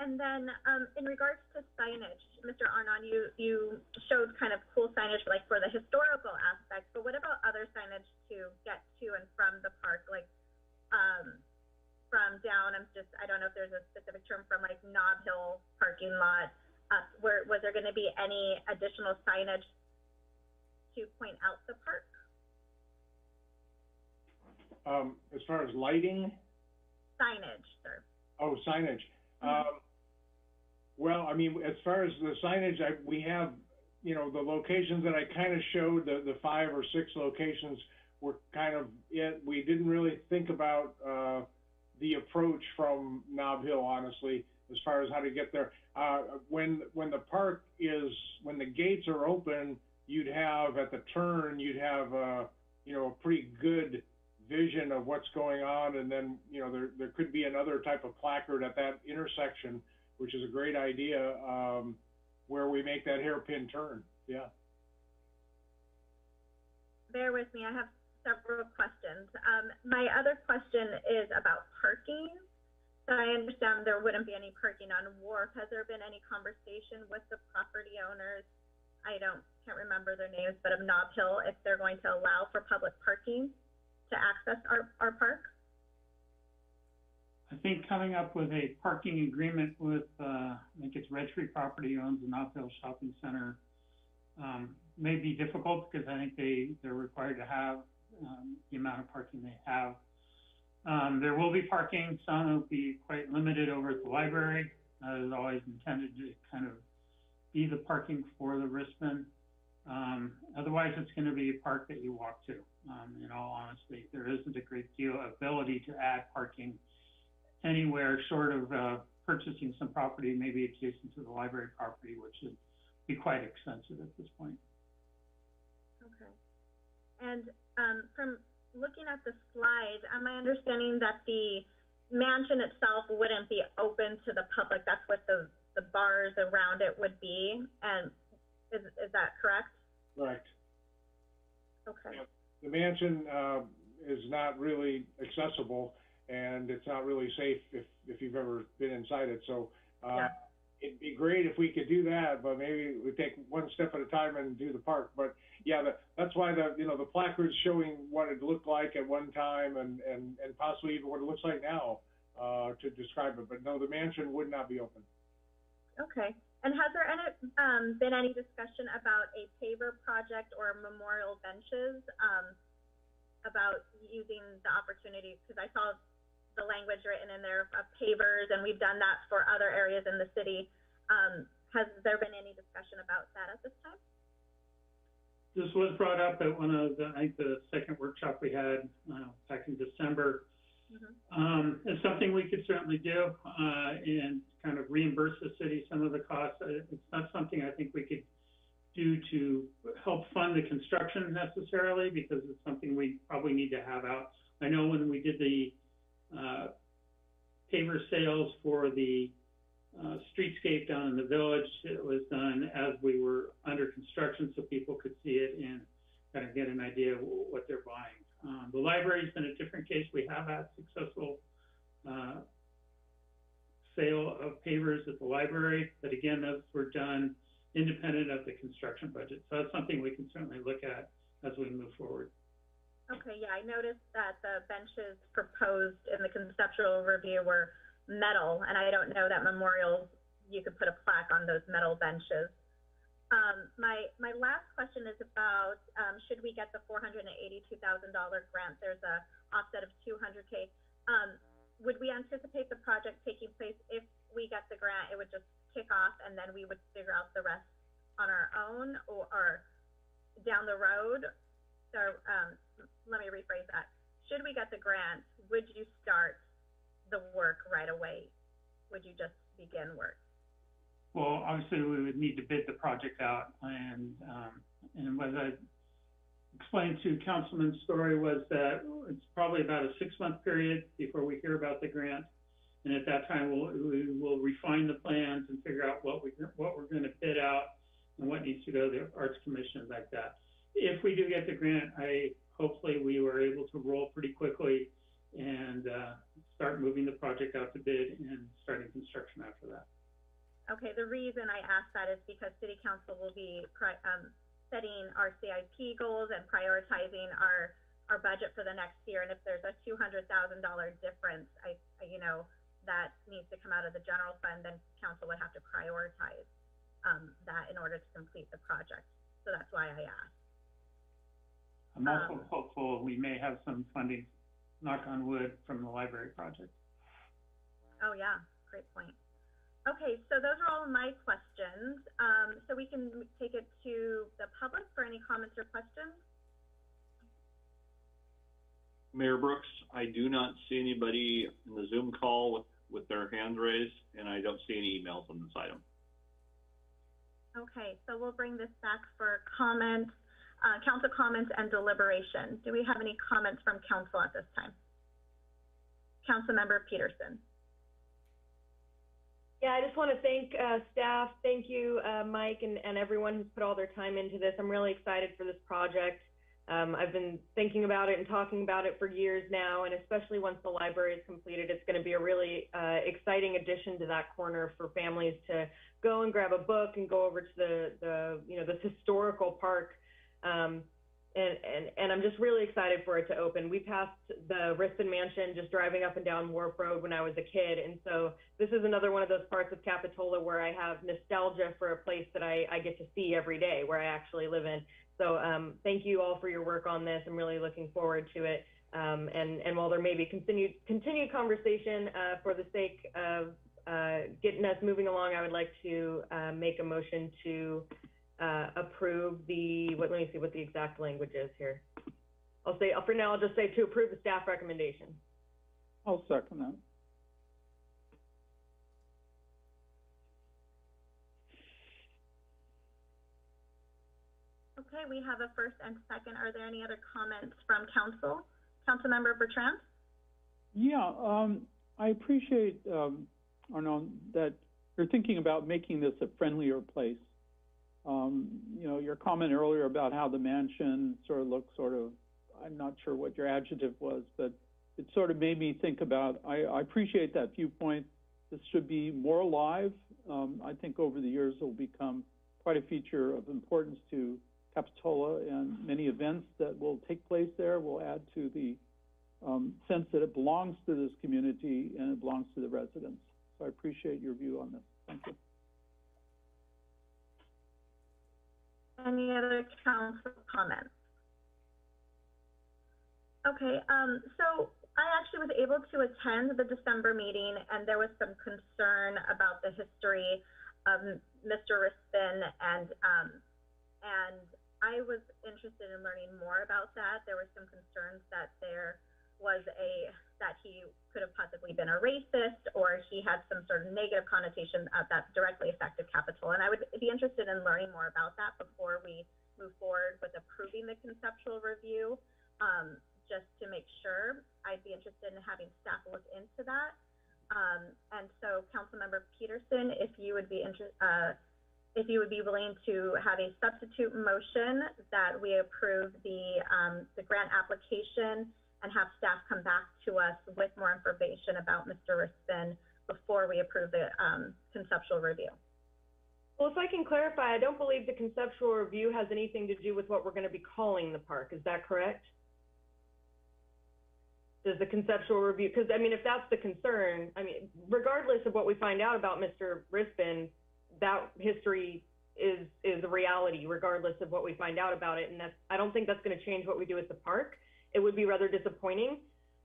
And then, um, in regards to signage, Mr. Arnon, you, you showed kind of cool signage like for the historical aspect, but what about other signage to get to and from the park, like, um, from down, I'm just, I don't know if there's a specific term from like Nob Hill parking lot, up, where, was there gonna be any additional signage to point out the park? Um, as far as lighting, Signage, sir. oh, signage. Um, well, I mean, as far as the signage, I, we have, you know, the locations that I kind of showed, the, the five or six locations were kind of it. We didn't really think about, uh, the approach from Nob Hill, honestly, as far as how to get there. Uh, when, when the park is, when the gates are open, you'd have, at the turn, you'd have, uh, you know, a pretty good vision of what's going on, and then, you know, there, there could be another type of placard at that intersection, which is a great idea, um, where we make that hairpin turn, yeah. bear with me, I have several questions. Um, my other question is about parking. So I understand there wouldn't be any parking on Wharf. Has there been any conversation with the property owners? I don't, can't remember their names, but of Nob Hill, if they're going to allow for public parking to access our, our park? I think coming up with a parking agreement with, uh, I think it's Red Tree Property owns the Northville Shopping Center, um, may be difficult because I think they, they're required to have, um, the amount of parking they have. Um, there will be parking, some will be quite limited over at the library. Uh, always intended to kind of be the parking for the Rispin. Um, otherwise, it's gonna be a park that you walk to, um, in all honesty. There isn't a great deal of ability to add parking anywhere short of, uh, purchasing some property, maybe adjacent to the library property, which would be quite expensive at this point. Okay. And, um, from looking at the slide, am I understanding that the mansion itself wouldn't be open to the public? That's what the, the bars around it would be? And is, is that correct? Right. Okay. The mansion, uh, is not really accessible, and it's not really safe if, if you've ever been inside it, so, uh, Yeah. it'd be great if we could do that, but maybe we take one step at a time and do the park, but, yeah, the, that's why the, you know, the placards showing what it looked like at one time and, and, and possibly even what it looks like now, uh, to describe it, but no, the mansion would not be open. Okay. And has there any, um, been any discussion about a paver project or memorial benches, um, about using the opportunity? Because I saw the language written in there of pavers, and we've done that for other areas in the city. Um, has there been any discussion about that at this time? This was brought up at one of the, I think the second workshop we had, uh, back in December. Um, it's something we could certainly do, uh, and kind of reimburse the city some of the costs. Uh, It's not something I think we could do to help fund the construction necessarily, because it's something we probably need to have out. I know when we did the, uh, paver sales for the, uh, streetscape down in the village, it was done as we were under construction, so people could see it and kind of get an idea of what they're buying. Um, the library's been a different case. We have had successful, uh, sale of pavers at the library, but again, those were done independent of the construction budget. So that's something we can certainly look at as we move forward. Okay, yeah, I noticed that the benches proposed in the conceptual review were metal, and I don't know that memorials, you could put a plaque on those metal benches. Um, my, my last question is about, um, should we get the four hundred and eighty-two thousand dollar grant? There's a offset of two hundred K. Um, would we anticipate the project taking place if we get the grant, it would just kick off and then we would figure out the rest on our own or, or down the road? So, um, let me rephrase that. Should we get the grant, would you start the work right away? Would you just begin work? Well, obviously, we would need to bid the project out, and, um, and I explained to Councilman Storey was that it's probably about a six-month period before we hear about the grant. And at that time, we'll, we will refine the plans and figure out what we, what we're gonna bid out and what needs to go to the Arts Commission like that. If we do get the grant, I, hopefully, we were able to roll pretty quickly and, uh, start moving the project out to bid and starting construction after that. Okay, the reason I ask that is because city council will be, um, setting our CIP goals and prioritizing our, our budget for the next year. And if there's a two hundred thousand dollar difference, I, I- you know, that needs to come out of the general fund, then council would have to prioritize, um, that in order to complete the project. So that's why I asked. I'm also Um, hopeful we may have some funding, knock on wood, from the library project. Oh, yeah, great point. Okay, so those are all my questions. Um, so we can take it to the public for any comments or questions. Mayor Brooks, I do not see anybody in the Zoom call with, with their hand raised, and I don't see any emails on this item. Okay, so we'll bring this back for comment, uh, council comments and deliberation. Do we have any comments from council at this time? Councilmember Petersen. Yeah, I just want to thank uh, staff. Thank you, uh, Mike, and, and everyone who's put all their time into this. I'm really excited for this project. Um, I've been thinking about it and talking about it for years now, and especially once the library is completed, it's going to be a really uh, exciting addition to that corner for families to go and grab a book and go over to the, the you know this historical park. Um, and, and, and I'm just really excited for it to open. We passed the Rispin Mansion just driving up and down Wharf Road when I was a kid. And so this is another one of those parts of Capitola where I have nostalgia for a place that I, I get to see every day, where I actually live in. So um, thank you all for your work on this. I'm really looking forward to it. Um, and, and while there may be continued, continued conversation uh, for the sake of uh, getting us moving along, I would like to uh, make a motion to uh, approve the, what, let me see what the exact language is here. I'll say, for now, I'll just say to approve the staff recommendation. I'll second that. Okay, we have a first and second. Are there any other comments from council? Councilmember Bertrand? Yeah, um, I appreciate, um, Arnon, that you're thinking about making this a friendlier place. Um, you know, your comment earlier about how the mansion sort of looks sort of, I'm not sure what your adjective was, but it sort of made me think about, I, I appreciate that viewpoint. This should be more alive. Um, I think over the years it will become quite a feature of importance to Capitola and many events that will take place there will add to the um, sense that it belongs to this community and it belongs to the residents. So I appreciate your view on this. Thank you. Any other council comments? Okay, um, so I actually was able to attend the December meeting and there was some concern about the history of Mr. Rispin and, um, and I was interested in learning more about that. There were some concerns that there was a, that he could have possibly been a racist or he had some sort of negative connotation that directly affected Capitola. And I would be interested in learning more about that before we move forward with approving the conceptual review. Um, just to make sure, I'd be interested in having staff look into that. Um, and so Councilmember Petersen, if you would be interested, uh, if you would be willing to have a substitute motion that we approve the, um, the grant application and have staff come back to us with more information about Mr. Rispin before we approve the, um, conceptual review. Well, if I can clarify, I don't believe the conceptual review has anything to do with what we're going to be calling the park. Is that correct? Does the conceptual review, because I mean, if that's the concern, I mean, regardless of what we find out about Mr. Rispin, that history is, is a reality regardless of what we find out about it. And that's, I don't think that's going to change what we do at the park. It would be rather disappointing.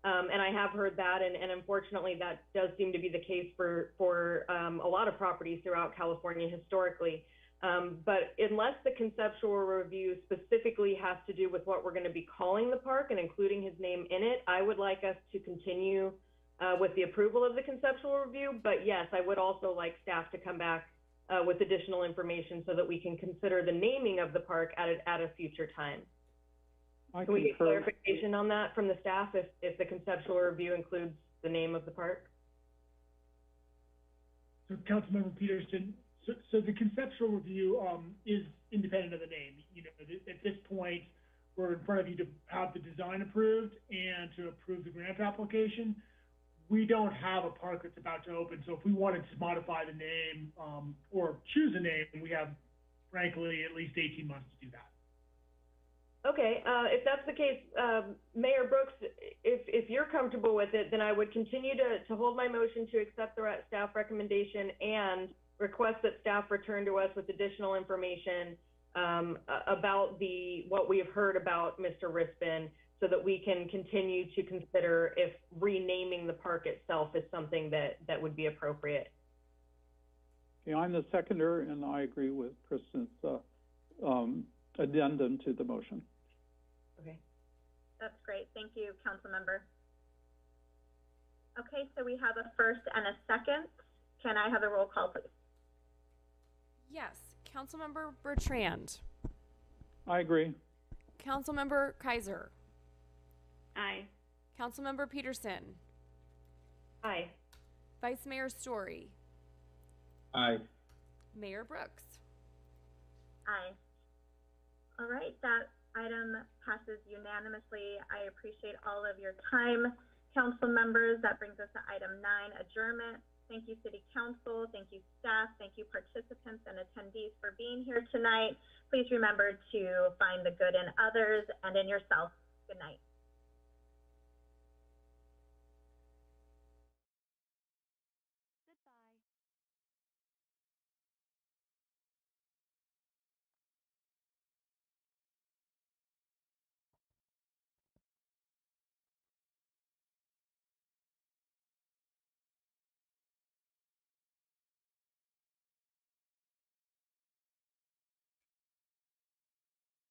Um, and I have heard that, and, and unfortunately, that does seem to be the case for, for um, a lot of properties throughout California historically. Um, but unless the conceptual review specifically has to do with what we're going to be calling the park and including his name in it, I would like us to continue uh, with the approval of the conceptual review. But yes, I would also like staff to come back uh, with additional information so that we can consider the naming of the park at a, at a future time. I Can we get concur. clarification on that from the staff if, if the conceptual review includes the name of the park? So Councilmember Petersen, so, so the conceptual review, um, is independent of the name. You know, at- at this point, we're in front of you to have the design approved and to approve the grant application. We don't have a park that's about to open, so if we wanted to modify the name, um, or choose a name, we have frankly at least eighteen months to do that. Okay, uh, if that's the case, um, Mayor Brooks, if, if you're comfortable with it, then I would continue to, to hold my motion to accept the staff recommendation and request that staff return to us with additional information, um, about the, what we have heard about Mr. Rispin, so that we can continue to consider if renaming the park itself is something that, that would be appropriate. Okay, I'm the seconder, and I agree with Kristen's, uh, um, addendum to the motion. Okay. That's great. Thank you, council member. Okay, so we have a first and a second. Can I have a roll call, please? Yes. Councilmember Bertrand. I agree. Councilmember Keiser. Aye. Councilmember Petersen. Aye. Vice Mayor Storey. Aye. Mayor Brooks. Aye. All right, that item passes unanimously. I appreciate all of your time, council members. That brings us to item nine, adjournment. Thank you, city council. Thank you, staff. Thank you, participants and attendees for being here tonight. Please remember to find the good in others and in yourself. Good night.